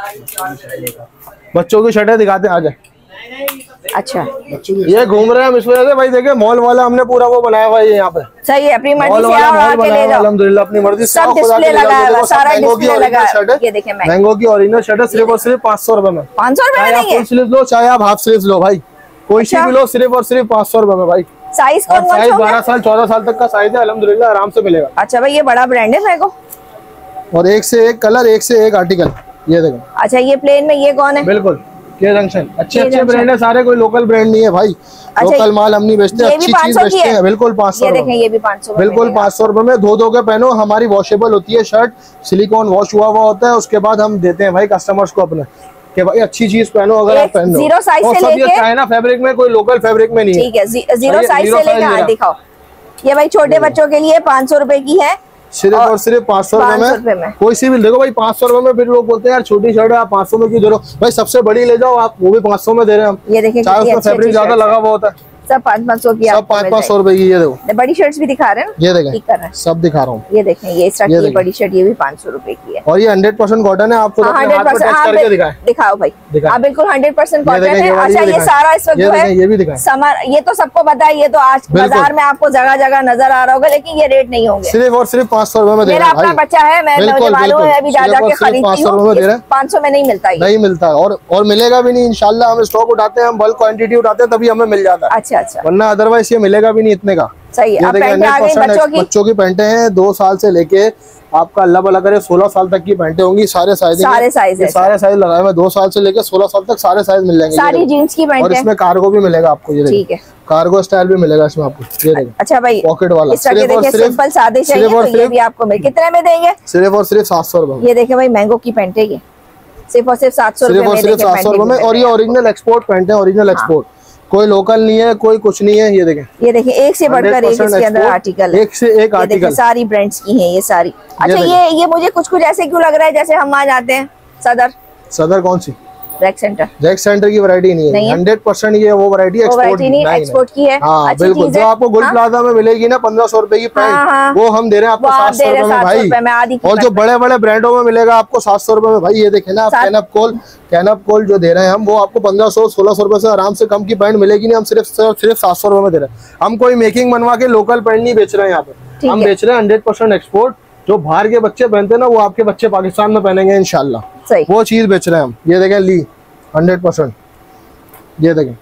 बच्चों की शर्टें दिखाते हैं आ जाए। अच्छा। ये घूम रहे हैं हम इस वजह से। भाई देखे मॉल वाला हमने पूरा वो बनाया हुआ है यहाँ पे। सही है अपनी मर्ज़ी से आओ आके ले जाओ। अल्हम्दुलिल्लाह अपनी मर्ज़ी से सब डिस्प्ले लगा सब सारा मैंगो की डिस्प्ले लगा। है। शर्ट है। ये देखें मैंगो। मैंगो की ओरिजिनल शर्ट है सिर्फ़ और सिर्फ़ पाँच सौ रुपए में। पाँच सौ रुपए चाहे में फुल स्लीव लो चाहे आप हाफ़ स्लीव लो भाई। कोई सी अच्छा। भी लो सिर्फ़ और सिर्फ़ पाँच सौ रुपए में भाई। साइज़ साइज़ बारह साल चौदह साल तक का साइज़ है अलहमदुल्ला आराम से मिलेगा। अच्छा भाई ये बड़ा ब्रांड है को और एक से एक कलर एक से एक आर्टिकल ये देखो। अच्छा ये प्लेन में ये कौन है? बिल्कुल। के जंक्शन। अच्छे अच्छे ब्रांड है सारे कोई लोकल ब्रांड नहीं है भाई। अच्छा, लोकल माल हम नहीं बेचते अच्छी चीज़ बेचते हैं? बिल्कुल पाँच सौ बिल्कुल पाँच सौ रुपए में धो धो के पहनो हमारी वॉशेबल होती है शर्ट सिलिकॉन वॉश हुआ हुआ होता है उसके बाद हम देते हैं भाई कस्टमर्स को अपने कि भाई अच्छी चीज़ पहनो अगर आप पहन। size और से लेके- चाइना फैब्रिक में कोई लोकल फैब्रिक में नहीं है। ठीक है ज़ीरो साइज़ से लेके दिखाओ। ये भाई छोटे बच्चों के लिए पाँच सौ रुपए की है। सिर्फ़ और और सिर्फ़ पाँच सौ रुपए में। कोई सी भी देखो भाई पाँच सौ रुपए में फिर लोग बोलते हैं यार छोटी शर्ट है आप पाँच सौ में क्यों दे रहे हो भाई सबसे बड़ी ले जाओ आप वो भी पाँच सौ में दे रहे हैं हम चाहे उसमें फैब्रिक ज़्यादा लगा हुआ होता हैं। सब पाँच पाँच सौ की सब पाँच पाँच सौ रुपए की ये देखो। बड़ी शर्ट भी दिखा रहे हैं? ये देखें सब दिखा रहा हूँ। ये देखें ये बड़ी शर्ट ये भी पाँच सौ रुपए की है। और ये हंड्रेड परसेंट कॉटन है आपको हाँ दिखाए। दिखाओ भाई। दिखाएँ। हाँ बिल्कुल हंड्रेड परसेंट कॉटन है। अच्छा ये सारा इस वक्त ये जो है समर ये तो सबको पता है ये तो आज बाज़ार में आपको जगह जगह नज़र आ रहा होगा लेकिन ये रेट नहीं होंगे। सिर्फ़ और सिर्फ़ पाँच सौ रुपए में मेरा अपना बच्चा है मैं मालूम है अभी सिर्फ़ जाके खरीदती 500 रुपए में दे रहे हूँ। पाँच सौ में नहीं मिलता नहीं मिलता। है और मिलेगा भी नहीं इंशाल्लाह हम स्टॉक उठाते हैं हम बल्क क्वांटिटी उठाते हैं तभी हमें मिल जाता है। अच्छा अच्छा वरना अदरवाइज़ ये मिलेगा भी नहीं इतने का। सही है। ये अब देखिए पैंटें आ गई 100% बच्चों की। पैंटे हैं दो साल से लेके आपका अल्लाह भला करे सोलह साल तक की पैंटे होंगी सारे साइज़ सारे है, सारे साइज़ लगाए हुए दो साल से लेके सोलह साल तक सारे साइज़ मिल जाएँगे। सारी। जीन्स की और इसमें कार्गो भी मिलेगा आपको ये ठीक है। कार्गो स्टाइल भी मिलेगा इसमें आपको ये अच्छा भाई पॉकेट वाला। सिर्फ़ और सिर्फ- सिंपल सादे सिर्फ़ और तो सिर्फ- भी आपको कितने में देंगे? सिर्फ़ और सिर्फ़ सात सौ रुपए ये देखे भाई मैंगो की पैंटे ये। सिर्फ़ और सिर्फ़ सात सौ सिर्फ़ और सिर्फ़ सात सौ रुपए में। और ये ओरिजिनल एक्सपोर्ट पैंट है ओरिजिनल एक्सपोर्ट कोई लोकल नहीं है कोई कुछ नहीं है ये देखें। ये देखिए एक से बढ़कर एक 100% इसके अंदर आर्टिकल है। एक से एक आर्टिकल सारी ब्रांड्स की हैं ये सारी। अच्छा। ये ये मुझे कुछ कुछ ऐसे क्यों लग रहा है जैसे हम वहाँ जाते हैं सदर। सदर कौन सी? रैक सेंटर जैक सेंटर की वैरायटी नहीं है। है? हंड्रेड परसेंट ये वो वैरायटी एक्सपोर्ट नहीं एक्सपोर्ट की है। हाँ बिल्कुल। जो आपको गुल हाँ? प्लाजा में मिलेगी ना पंद्रह सौ रुपए की पैंट हाँ, हाँ। वो हम दे रहे हैं आपको सात सौ दे रुपए में भाई। और जो बड़े बड़े ब्रांडों में मिलेगा आपको सात सौ रुपए में भाई ये देखे ना आप कैनप कोल कैनप कोल जो दे रहे हैं हम वो आपको पंद्रह सौ सोलह सौ रुपए से आराम से कम की पैंट मिलेगी नहीं हम सिर्फ़ सिर्फ़ सात सौ रुपए में दे रहे हैं। हम कोई मेकिंग बनवा के लोकल पैंट नहीं बेच रहे हैं यहाँ पे। हम बेच रहे हैं हंड्रेड परसेंट एक्सपोर्ट जो बाहर के बच्चे पहनते हैं ना वो आपके बच्चे पाकिस्तान में पहनेंगे इनशाला वो चीज़ बेच रहे हैं हम। ये देखें ली हंड्रेड परसेंट ये देखें।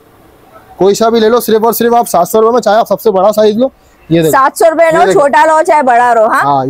कोई सा भी ले लो सिर्फ़ और सिर्फ़ आप सात सौ रुपए में चाहे आप सबसे बड़ा साइज़ लो। ये देखें। सात सौ रुपए लो छोटा लो चाहे बड़ा लो हाँ? हाँ, हाँ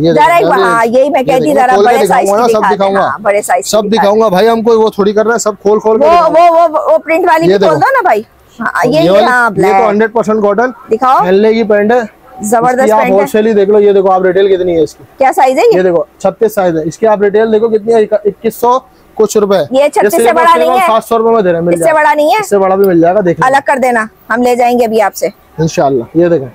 यही मैं कहती जरा बड़े साइज़ दिखाऊँगा ना, की सब दिखाऊँगा। हाँ, बड़े साइज़ सब दिखाऊँगा। भाई हम कोई वो थोड़ी कर रहे हैं सब खोल खोल वो वो वो वो प्रिंट वाली खोल दो ना भाई। हाँ ये ये तो हंड्रेड परसेंट कॉटन दिखाओ। हेलने की पैंट है। ज़बरदस्त आप होलसेल देख लो ये देखो आप रिटेल कितनी है इसकी। क्या साइज़ है ये? ये देखो छत्तीस साइज़ है। इसकी आप रिटेल देखो कितनी है इक्कीस सौ कुछ रुपए। ये 36 से बड़ा नहीं है। सात सौ रुपए में दे रहे हैं इससे बड़ा नहीं है? इससे बड़ा भी मिल जाएगा देख अलग कर देना हम ले जाएँगे अभी आपसे। इनशाला ये देखें।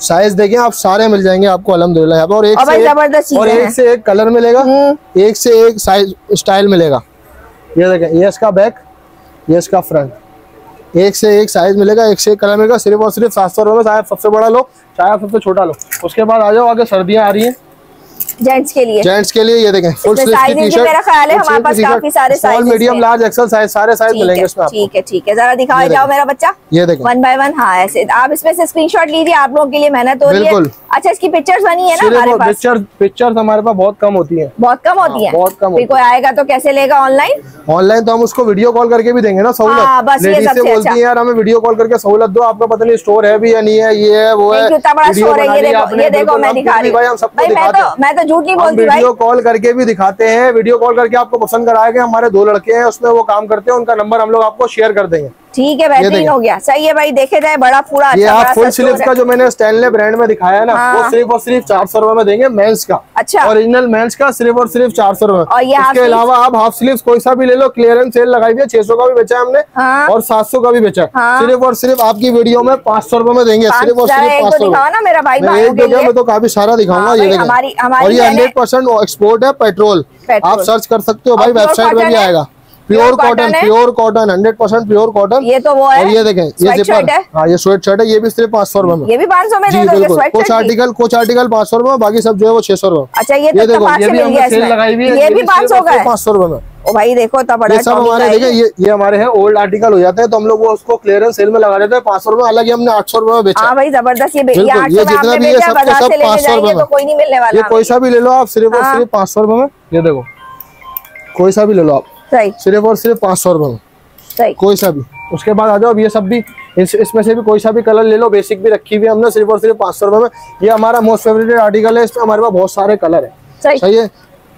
साइज़ देखें आप सारे मिल जाएँगे आपको अल्हम्दुलिल्लाह यहाँ पे। और एक और से एक और एक से एक कलर मिलेगा हम्म। एक से एक साइज़ स्टाइल मिलेगा। ये देखें ये इसका बैक ये इसका फ्रंट एक से एक साइज़ मिलेगा, एक से एक कलर मिलेगा, सिर्फ़ और सिर्फ़ सात सौ रुपये चाहे सबसे बड़ा लो, चाहे सबसे छोटा लो। उसके बाद आ जाओ, आगे सर्दियाँ आ रही हैं। जेंट्स के लिए। जेंट्स के लिए ये देखें फुल स्लीव की टी शर्ट मेरा ख्याल है हमारे पास काफ़ी सारे sizes medium large XL size सारे साइज़ मिलेंगे इसमें आपको। ठीक है ठीक है। जरा दिखाओ जाओ मेरा बच्चा। ये देखें। वन बाय वन हाँ ऐसे। आप इसमें से स्क्रीनशॉट लीजिए आप लोगों के लिए मेहनत हो रही है। अच्छा इसकी पिक्चर्स बनी है ना हमारे पास? पिक्चर पिक्चर्स हमारे पास बहुत कम होती हैं। बहुत कम होती हाँ, है। बहुत कम कोई आएगा तो कैसे लेगा ऑनलाइन ऑनलाइन तो हम उसको वीडियो कॉल करके भी देंगे ना हाँ, सहूलत बस ये सबसे बोलती अच्छा। है यार हमें वीडियो कॉल करके सहूलत दो आपका पता नहीं स्टोर है भी या नहीं है ये है वो है। इतना बड़ा स्टोर है ये देखो मैं दिखा रही हूँ। मैं तो हैं। मैं झूठ नहीं बोलती वीडियो कॉल करके भी दिखाते हैं। वीडियो कॉल करके आपको पसंद कराया गया हमारे दो लड़के हैं उसमें वो काम करते हैं उनका नंबर हम लोग आपको शेयर कर देंगे। ठीक है बेहतरीन हो गया। सही है भाई देखे जाए बड़ा पूरा ये अच्छा आप फुल स्लीव का जो मैंने स्टैनले ब्रांड में दिखाया है ना हाँ। वो सिर्फ़ और सिर्फ़ चार सौ रुपए में देंगे मेंस का। अच्छा। ओरिजिनल मेंस का सिर्फ़ और सिर्फ़ चार सौ रुपए। और इसके अलावा आप हाफ़ स्लीव कोई सा भी ले लो क्लियरेंस सेल लगाई हुई है छह सौ का भी बेचा है हमने हाँ। और सात सौ का भी बेचा हाँ। सिर्फ़ और सिर्फ़ आपकी वीडियो में पाँच सौ रुपए में देंगे सिर्फ़ और सिर्फ़ पाँच तो सौ मेरा भाई मैं तो काफ़ी सारा दिखाऊँगा हाँ ये और ये हंड्रेड परसेंट एक्सपोर्ट है पेट्रोल। आप सर्च कर सकते हो भाई वेबसाइट में cotton भी आएगा। Pure cotton pure cotton hundred percent pure cotton ये तो वो है। और ये देखें ये जिपर है? हाँ ये स्वेट शर्ट है ये भी सिर्फ़ पाँच सौ रुपए में। ये भी पाँच सौ में जी बिल्कुल। कुछ आर्टिकल कुछ आर्टिकल पाँच सौ रुपए बाकी सब जो है वो छह सौ रुपए अच्छा ये ये तो देखो ये भी हमने सेल लगाई हुई है ये भी पाँच सौ का पाँच सौ रुपए में। ओ भाई देखो तो बड़ा ये सब हमारे है देखें ये। ये हमारे हैं ओल्ड आर्टिकल हो जाते हैं तो हम लोग वो उसको क्लियरेंस सेल में लगा देते हैं पाँच सौ रुपए हालाँकि हमने आठ सौ रुपए में बेचा। हाँ भाई ज़बरदस्त ये ये जितना भी है सब सबसे सौ 500 जाएँगे रुपए तो में। कोई नहीं मिलने वाला ये कोई सा भी ले लो आप सिर्फ़ और हाँ। सिर्फ़ पाँच सौ रुपए में। ये देखो कोई सा भी ले लो आप। सिर्फ़ और सिर्फ़ पाँच सौ रुपए में। राइट कोई सा भी। उसके बाद आ जाओ अब ये सब भी इस, इसमें से भी कोई सा भी कलर ले लो बेसिक भी रखी हुई है हमने सिर्फ़ और सिर्फ़ पाँच सौ रुपए में। ये हमारा मोस्ट फेवरेट आर्टिकल है इसमें हमारे पास बहुत सारे कलर है। सही है?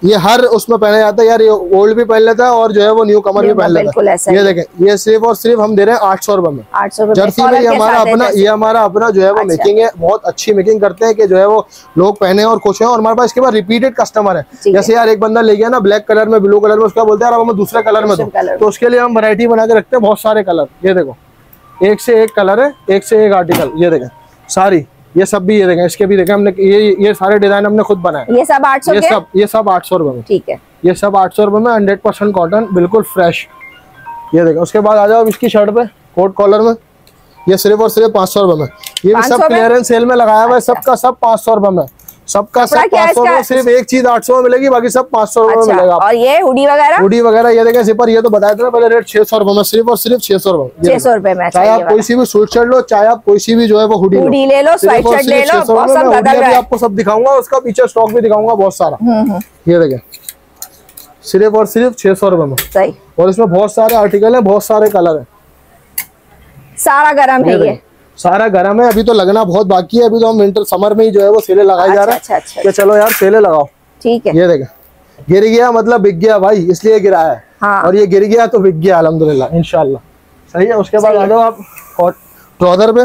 ये हर उसमें पहना जाता है यार ये ओल्ड भी पहन लेता है और जो है वो न्यू कमर भी पहन लेता है। ये। देखें ये सिर्फ़ और सिर्फ़ हम दे रहे हैं आठ सौ रुपए में। आठ सौ जर्सी में ये हमारा अपना ये हमारा अपना जो है वो अच्छा। मेकिंग है बहुत अच्छी मेकिंग करते हैं कि जो है वो लोग पहने और खुश हैं और हमारे पास इसके बाद रिपीटेड कस्टमर है। जैसे यार एक बंदा ले गया ना ब्लैक कलर में ब्लू कलर में उसका बोलते हैं यार हमें दूसरे कलर में दो। तो उसके लिए हम वैरायटी बना के रखते हैं बहुत सारे कलर ये देखो एक से एक कलर है एक से एक आर्टिकल ये देखें सारी। ये सब भी ये देखें इसके भी देखें हमने ये ये सारे डिज़ाइन हमने खुद बनाए ये सब आठ सौ ये सब ये सब आठ सौ रुपए में। ठीक है। ये सब आठ सौ रुपए में हंड्रेड परसेंट कॉटन बिल्कुल फ्रेश ये देखें उसके बाद आ जाओ इसकी शर्ट पे कोट कॉलर में। ये सिर्फ़ और सिर्फ़ पाँच सौ रुपए में। ये भी सब? क्लियरेंस सेल में लगाया हुआ है सबका सब पाँच सौ रुपए में। सबका सब पाँच सौ सिर्फ़ एक चीज़ आठ सौ में मिलेगी बाकी सब पाँच सौ रुपए में मिलेगा अच्छा और ये हुडी वगैरह? हुडी वगैरह ये देखें जिपर ये तो बताया था ना पहले रेट छह सौ रुपए में सिर्फ़ और सिर्फ़ छह सौ रुपए। छह सौ रुपए में चाहे आप कोई सी भी स्वेट शर्ट लो चाहे आप कोई सी भी जो है वो हुडी हुडी ले लो, और ले लो, 600 रुपए बहुत में सब हुडियाँ दादा भी। आपको सब दिखाऊँगा उसका पीछे स्टॉक भी दिखाऊँगा बहुत सारा। ये देखें सिर्फ़ और सिर्फ़ छह सौ रुपए में। सही। और इसमें बहुत सारे आर्टिकल है बहुत सारे कलर है। सारा गरम है ये। सारा गर्म है अभी तो लगना बहुत बाकी है अभी तो हम विंटर समर में ही जो है वो सेले लगाए जा अच्छा, रहे हैं। अच्छा, अच्छा, कि चलो यार सेले लगाओ। ठीक है। ये देखें गिर गया मतलब बिक गया भाई इसलिए गिरा है। हाँ। और ये गिर गया तो बिक गया अलहमदुल्ला इनशाला सही है उसके बाद आ जाओ आप ट्रॉजर पे?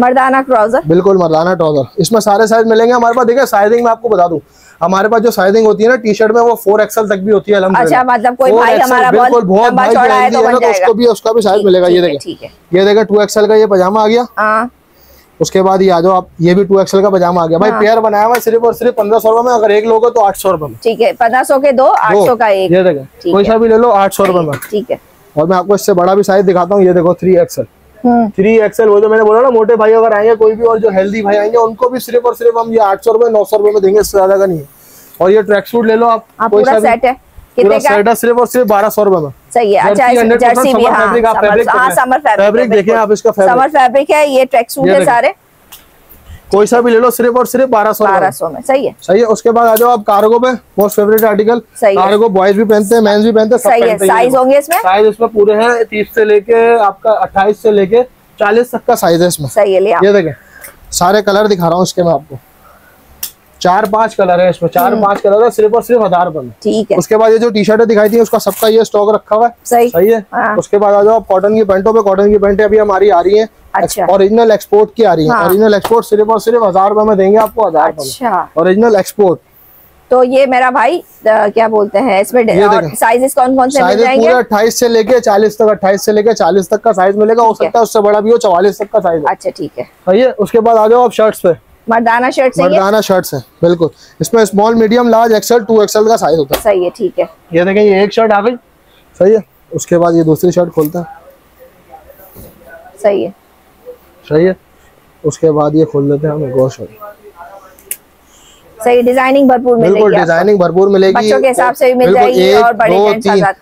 मर्दाना ट्राउज़र बिल्कुल मरदाना ट्रॉजर। इसमें सारे साइज़ मिलेंगे हमारे पास देखिए साइजिंग मैं आपको बता दूँ। हमारे पास जो साइजिंग होती है ना टी शर्ट में वो फोर एक्सएल तक भी होती है अच्छा, मतलब कोई भाई हमारा बिल्कुल बहुत भाई है तो है तो। उसको भी उसका भी साइज़ मिलेगा ये है, देखिए ये देखिए टू एक्सएल का ये पजामा आ गया। हाँ। उसके बाद ये आ जाओ आप ये भी टू एक्सएल का पजामा आ गया। भाई हाँ। पेयर बनाया हुआ सिर्फ़ और सिर्फ़ पंद्रह सौ रुपए में अगर एक लोगे तो आठ सौ रुपए में। ठीक है पंद्रह सौ के दो आठ सौ का एक। ये देखें कोई सा भी ले लो आठ सौ रुपए में। ठीक है। और मैं आपको इससे बड़ा भी साइज़ दिखाता हूँ ये देखो थ्री एक्सएल थ्री एक्सएल वो जो मैंने बोला ना मोटे भाई अगर आएँगे कोई भी और जो हेल्दी भाई आएँगे उनको भी सिर्फ़ और सिर्फ़ हम ये आठ सौ रुपए नौ सौ रुपए में देंगे इससे ज़्यादा का नहीं है। और ये ट्रैक सूट ले लो आप हाँ पूरा सेट है। पूरा सेट है सिर्फ़ और सिर्फ़ बारह सौ रुपए में। सही है अच्छा जर्सी 100% जर्सी भी समर हाँ फैब्रिक, हाँ देखें। समर फैब्रिक फैब्रिक देखें आप इसका। समर फैब्रिक है ये ट्रैक सूट है सारे। कोई सा भी ले लो सिर्फ़ और सिर्फ़ बारह सौ बारह सौ में सही है। सही है उसके बाद आ जाओ आप कार्गो पे मोस्ट फेवरेट आर्टिकल सही कार्गो बॉयज़ भी पहनते हैं मैं भी पहनते हैं सही है साइज़ होंगे इसमें? साइज़ इसमें पूरे हैं तीस से लेके आपका अट्ठाईस से लेके चालीस तक का साइज़ है इसमें। सही है ये देखें सारे कलर दिखा रहा हूँ इसके मैं आपको। चार पाँच कलर है इसमें चार हम्म। पाँच कलर है सिर्फ़ और सिर्फ़ हज़ार रुपए में ठीक है। उसके बाद ये जो टी शर्टें दिखाई थी उसका सबका ये स्टॉक रखा हुआ है। सही। सही है? हाँ। उसके बाद आ जाओ कॉटन की पैंटों पे। कॉटन की पैंटें अभी हमारी आ रही हैं। अच्छा। ओरिजिनल एक्सपोर्ट की आ रही है। हाँ। ओरिजिनल एक्सपोर्ट सिर्फ़ और सिर्फ़ हज़ार रुपए में देंगे आपको हज़ार रुपए अच्छा। ओरिजिनल एक्सपोर्ट तो ये मेरा भाई क्या बोलते हैं इसमें साइजेस कौन कौन से मिल जाएँगे? पूरे अट्ठाईस से लेके चालीस तक अट्ठाईस से लेके चालीस तक का साइज़ मिलेगा। हो सकता है उससे बड़ा भी हो चवालीस तक का साइज़ अच्छा ठीक है। है? उसके बाद आ जाओ आप शर्ट्स पे। मर्दाना शर्ट से है मर्दाना शर्ट है बिल्कुल। इसमें small medium large XL two XL का साइज़ होता सही है ठीक है। है ये देखें ये एक शर्ट आ गई। सही है। उसके बाद ये दूसरी शर्ट खोलता है। सही है। सही है। उसके बाद ये खोल लेते हैं हम एक और शर्ट सही डिज़ाइनिंग भरपूर बिल्कुल। डिज़ाइनिंग भरपूर मिलेगी। बच्चों के हिसाब से भी मिल जाएगी एक, और बड़े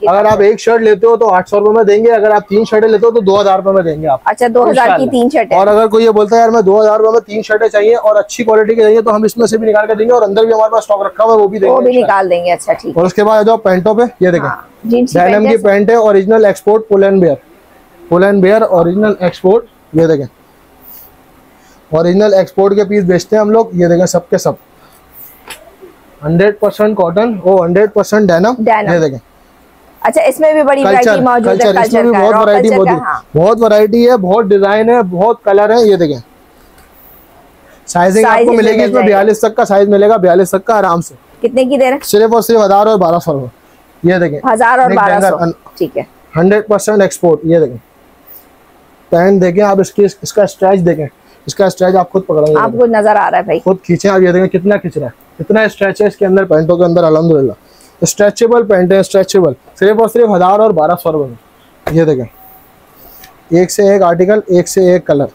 अगर आप एक शर्ट लेते हो तो आठ सौ रुपए में देंगे अगर आप तीन शर्टें लेते हो तो दो हज़ार रुपए में देंगे आप। अच्छा दो हज़ार की तीन शर्ट। और अगर कोई ये बोलता है यार मैं दो हज़ार रुपए में तीन शर्टें चाहिए और अच्छी क्वालिटी की चाहिए तो हम इसमें से भी निकाल के देंगे और अंदर भी हमारे पास स्टॉक रखा हुआ है वो भी वो भी निकाल देंगे अच्छा ठीक है। और उसके बाद आ जाओ पैंटों पे ये देखें। हाँ डायनम की पैंट है। Original export pull and bear pull and bear original export ये देखें। ओरिजिनल एक्सपोर्ट के पीस बेचते हैं हम लोग ये देखें सब के सब। हंड्रेड परसेंट कॉटन ओ हंड्रेड परसेंट। ये देखें। अच्छा इसमें भी बड़ी वैरायटी मौजूद है कल्चर इसमें भी बहुत वैरायटी मौजूद। हाँ। बहुत वैरायटी है बहुत डिज़ाइन है बहुत कलर है ये देखें। साइजिंग आपको मिलेगी इसमें बयालीस तक का साइज़ मिलेगा बयालीस तक का आराम से। कितने की दे रहे सिर्फ़ और सिर्फ़ हज़ार और बारह सौ ये देखें। हज़ार और बारह सौ। ठीक है। हंड्रेड परसेंट एक्सपोर्ट ये देखें। पैंट देखें आप इसकी इसका स्ट्रेच देखें। इसका स्ट्रेच आप खुद पकड़ेंगे। आपको नज़र आ रहा है भाई। खुद खींचे आप ये देखें कितना खींच रहा है। कितना स्ट्रेच है इसके अंदर पैंटों के अंदर अलहमदुलिल्लाह स्ट्रेचेबल पैंट है स्ट्रेचेबल सिर्फ़ और सिर्फ़ हज़ार और बारह सौ रुपए में। ये देखें। एक से एक आर्टिकल एक से एक कलर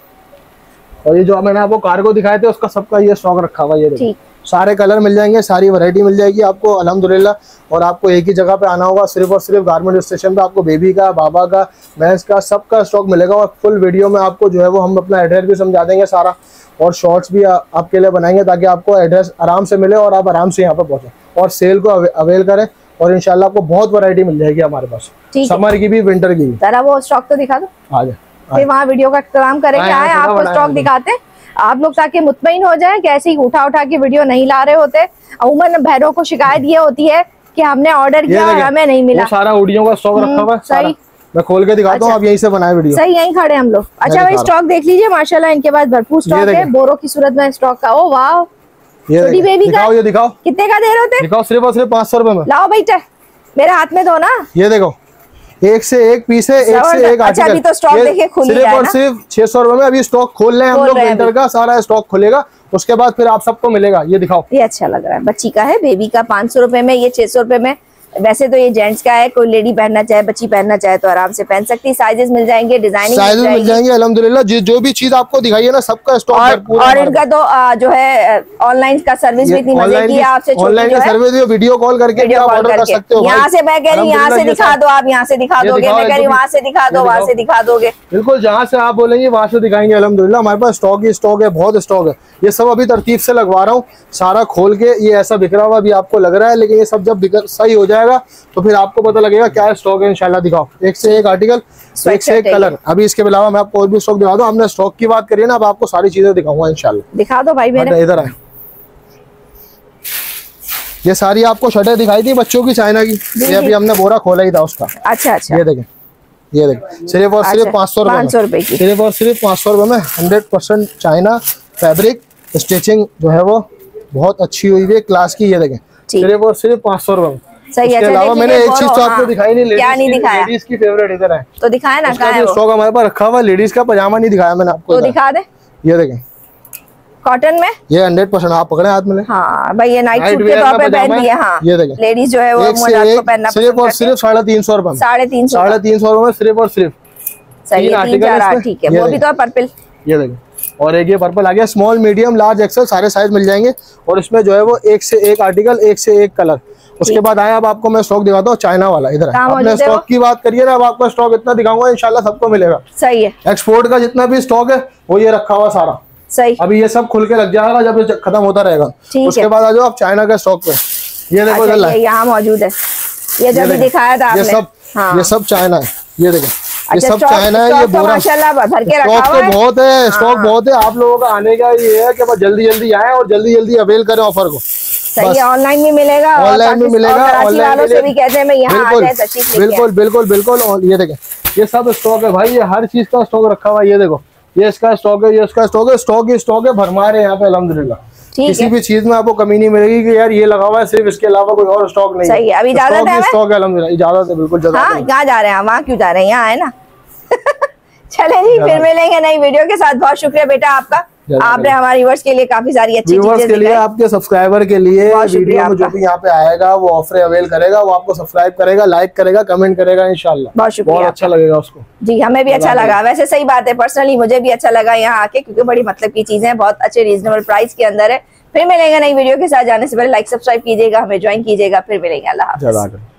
और ये जो मैंने आपको कार्गो दिखाए थे, उसका सबका ये स्टॉक रखा हुआ ये देखें। सारे कलर मिल जाएँगे सारी वैरायटी मिल जाएगी आपको अल्हम्दुलिल्लाह। और आपको एक ही जगह पे आना होगा सिर्फ़ और सिर्फ़ गारमेंट स्टेशन पे आपको बेबी का बाबा का भैंस का सबका स्टॉक मिलेगा और फुल वीडियो में आपको जो है वो हम अपना एड्रेस भी समझा देंगे सारा। और शॉर्ट्स भी आ, आपके लिए बनाएँगे ताकि आपको एड्रेस आराम से मिले और आप आराम से यहाँ पे पहुँचे। और सेल को अवे, अवेल करें और इनशाला आपको बहुत वैरायटी मिल जाएगी हमारे पास। समर की भी विंटर की भी। वो स्टॉक तो दिखा दो। आ जाए फिर वहाँ वीडियो का काम करेंगे आए हाँ, आपको स्टॉक दिखाते। हैं आप लोग ताकि मुतमिन हो जाए कि ऐसे ही उठा उठा के वीडियो नहीं ला रहे होते। अमूमन बहनों को शिकायत ये होती है कि हमने ऑर्डर किया और हमें नहीं मिला। सारा ऑडियो का स्टॉक रखा हुआ सही। मैं खोल के दिखाता हूँ अच्छा। आप यहीं से बनाए वीडियो। सही यहीं खड़े हम लोग। अच्छा भाई स्टॉक देख लीजिए माशाल्लाह इनके पास भरपूर स्टॉक है। बोरो की सूरत में स्टॉक का। ओ वाह छोटी बेबी का? दिखाओ ये दिखाओ। कितने का दे रहे होते? दिखाओ सिर्फ़ और सिर्फ़ पाँच सौ रुपए में। लाओ बेटा मेरे हाथ में दो ना। ये देखो। एक से एक पीस है एक से एक अच्छा, अभी तो स्टॉक देखिए खुल सिर्फ़ है और ना? सिर्फ़ छह सौ रुपए में अभी स्टॉक खोल रहे हैं हम लोग विंटर का सारा स्टॉक खुलेगा उसके बाद फिर आप सबको मिलेगा। ये दिखाओ। ये अच्छा लग रहा है। बच्ची का है बेबी का पाँच सौ रुपए में ये छह सौ रुपए में। वैसे तो ये जेंट्स का है कोई लेडी पहनना चाहे बच्ची पहनना चाहे तो आराम से पहन सकती है। साइजेस मिल जाएँगे डिज़ाइनिंग साइज़ मिल जाएँगे। अलहमदुलिल्लाह जो जो भी चीज़ आपको दिखाई है ना सबका स्टॉक और और इनका तो आ, जो है ऑनलाइन का सर्विस भी इतनी मज़े की आपसे ऑनलाइन का सर्विस वीडियो कॉल करके ऑर्डर कर सकते हो यहाँ से मैं कह रही हूँ यहाँ से दिखा दो आप यहाँ से दिखा दोगे मैं कह रही हूँ वहाँ से दिखा दो वहाँ से दिखा दोगे। बिल्कुल जहाँ से आप बोलेंगे वहाँ से दिखाएँगे अलहमदुलिल्लाह हमारे पास स्टॉक ही स्टॉक है बहुत स्टॉक है। ये सब अभी तरतीब से लगवा रहा हूँ सारा खोल के ये ऐसा बिखरा हुआ अभी आपको लग रहा है लेकिन ये सब जब सही हो जाएगा तो फिर आपको पता लगेगा क्या स्टॉक है इंशाल्लाह दिखाओ। एक से एक आर्टिकल एक से एक कलर अभी इसके अलावा मैं आपको और भी स्टॉक दिखा दूँ हमने स्टॉक की बात करी है ना अब आपको सारी चीज़ें दिखाऊँगा इंशाल्लाह। दिखा दो भाई मेरे। इधर आए। ये सारी आपको शर्टें दिखाई थी बच्चों की चाइना की। ये अभी हमने बोरा खोला ही था उसका। अच्छा अच्छा। ये देखें ये देखें। सिर्फ़ और सिर्फ़ अच्छा, पाँच सौ रुपए की। सिर्फ़ और सिर्फ़ पाँच सौ रुपए में hundred percent China fabric stitching जो है वो बहुत अच्छी हुई है क्लास की ये देखें। सिर्फ़ और सिर्फ़ पाँच सौ रुपए में। सही है, अलावा मैंने एक चीज़ तो आपको हाँ। दिखाई नहीं क्या लेडीज़ नहीं दिखाया? लेडीज़ की फेवरेट इधर है। तो दिखाए ना कहाँ स्टॉक हमारे पास रखा हुआ लेडीज़ का पजामा नहीं दिखाया मैंने आपको तो दिखा दे। ये देखें। कॉटन में? ये हंड्रेड परसेंट आप पकड़े हाथ में हाँ भाई ये नाइट सूट के तौर पे पहन हाँ। ये देखें। लेडीज़ जो है वो को पहनना सिर्फ़ और सिर्फ़ साढ़े तीन सौ रुपए। साढ़े तीन सौ। साढ़े तीन सौ रुपए सिर्फ़ और सिर्फ़। सही है है ठीक है वो भी तो पर्पल। ये देखें। और एक ये पर्पल आ गया स्मॉल मीडियम लार्ज एक्सल सारे साइज़ मिल जाएँगे। और इसमें जो है वो एक से एक आर्टिकल एक से एक कलर उसके बाद आया अब आपको मैं स्टॉक दिखाता हूँ चाइना वाला इधर आपने स्टॉक की बात करिए ना अब आपको स्टॉक इतना दिखाऊँगा इनशाला सबको मिलेगा। सही है। एक्सपोर्ट का जितना भी स्टॉक है वो ये रखा हुआ सारा। सही। अभी ये सब खुल के लग जाएगा जब ये खत्म होता रहेगा। उसके बाद आ जाओ आप चाइना के स्टॉक पे। ये देखो अच्छा यहाँ मौजूद है। ये जो ये भी देखें। दिखाया था ये सब हाँ। ये सब चाइना है। ये देखो। ये अच्छा, सब चाइना है ये तो बोरा। स्टॉक तो बहुत है स्टॉक हाँ। बहुत है। आप लोगों का आने का ये है कि बस जल्दी जल्दी आए और जल्दी जल्दी अवेल करें ऑफ़र को। सही ऑनलाइन भी मिलेगा ऑनलाइन भी मिलेगा ऑनलाइन से भी कहते हैं मैं यहाँ आ जाए बिल्कुल बिल्कुल बिल्कुल ये देखें ये सब स्टॉक है भाई ये हर चीज़ का स्टॉक रखा हुआ है ये देखो ये इसका स्टॉक है ये इसका स्टॉक है स्टॉक ही स्टॉक है भरमार है यहाँ पे अलहमदुलिल्लाह। ठीक किसी भी चीज़ में आपको कमी नहीं मिलेगी कि यार ये लगा हुआ है सिर्फ़ इसके अलावा कोई और स्टॉक नहीं सही है। अभी इजाज़त स्टॉक है ही? स्टॉक है अलहमदुलिल्लाह इजाज़त है बिल्कुल हाँ जजाक कहाँ जा रहे हैं वहाँ क्यों जा रहे हैं? यहाँ है ना। चले जी फिर मिलेंगे नई वीडियो के साथ। बहुत शुक्रिया बेटा आपका। आपने हमारे व्यूवर्स के लिए काफ़ी सारी अच्छी व्यूवर्स चीज़ें के लिए आपके सब्सक्राइबर के लिए वीडियो में जो भी यहाँ पे आएगा वो ऑफ़र अवेल करेगा वो आपको सब्सक्राइब करेगा लाइक करेगा कमेंट करेगा इंशाल्लाह। बहुत शुक्रिया बहुत अच्छा लगेगा उसको। जी हमें भी अच्छा लगा। वैसे सही बात है पर्सनली मुझे भी अच्छा लगा यहाँ आके क्योंकि बड़ी मतलब की चीज़ें हैं बहुत अच्छे रीजनेबल प्राइस के अंदर है। फिर मिलेंगे नई वीडियो के साथ। जाने से पहले लाइक सब्सक्राइब कीजिएगा हमें ज्वाइन कीजिएगा फिर मिलेंगे। अल्लाह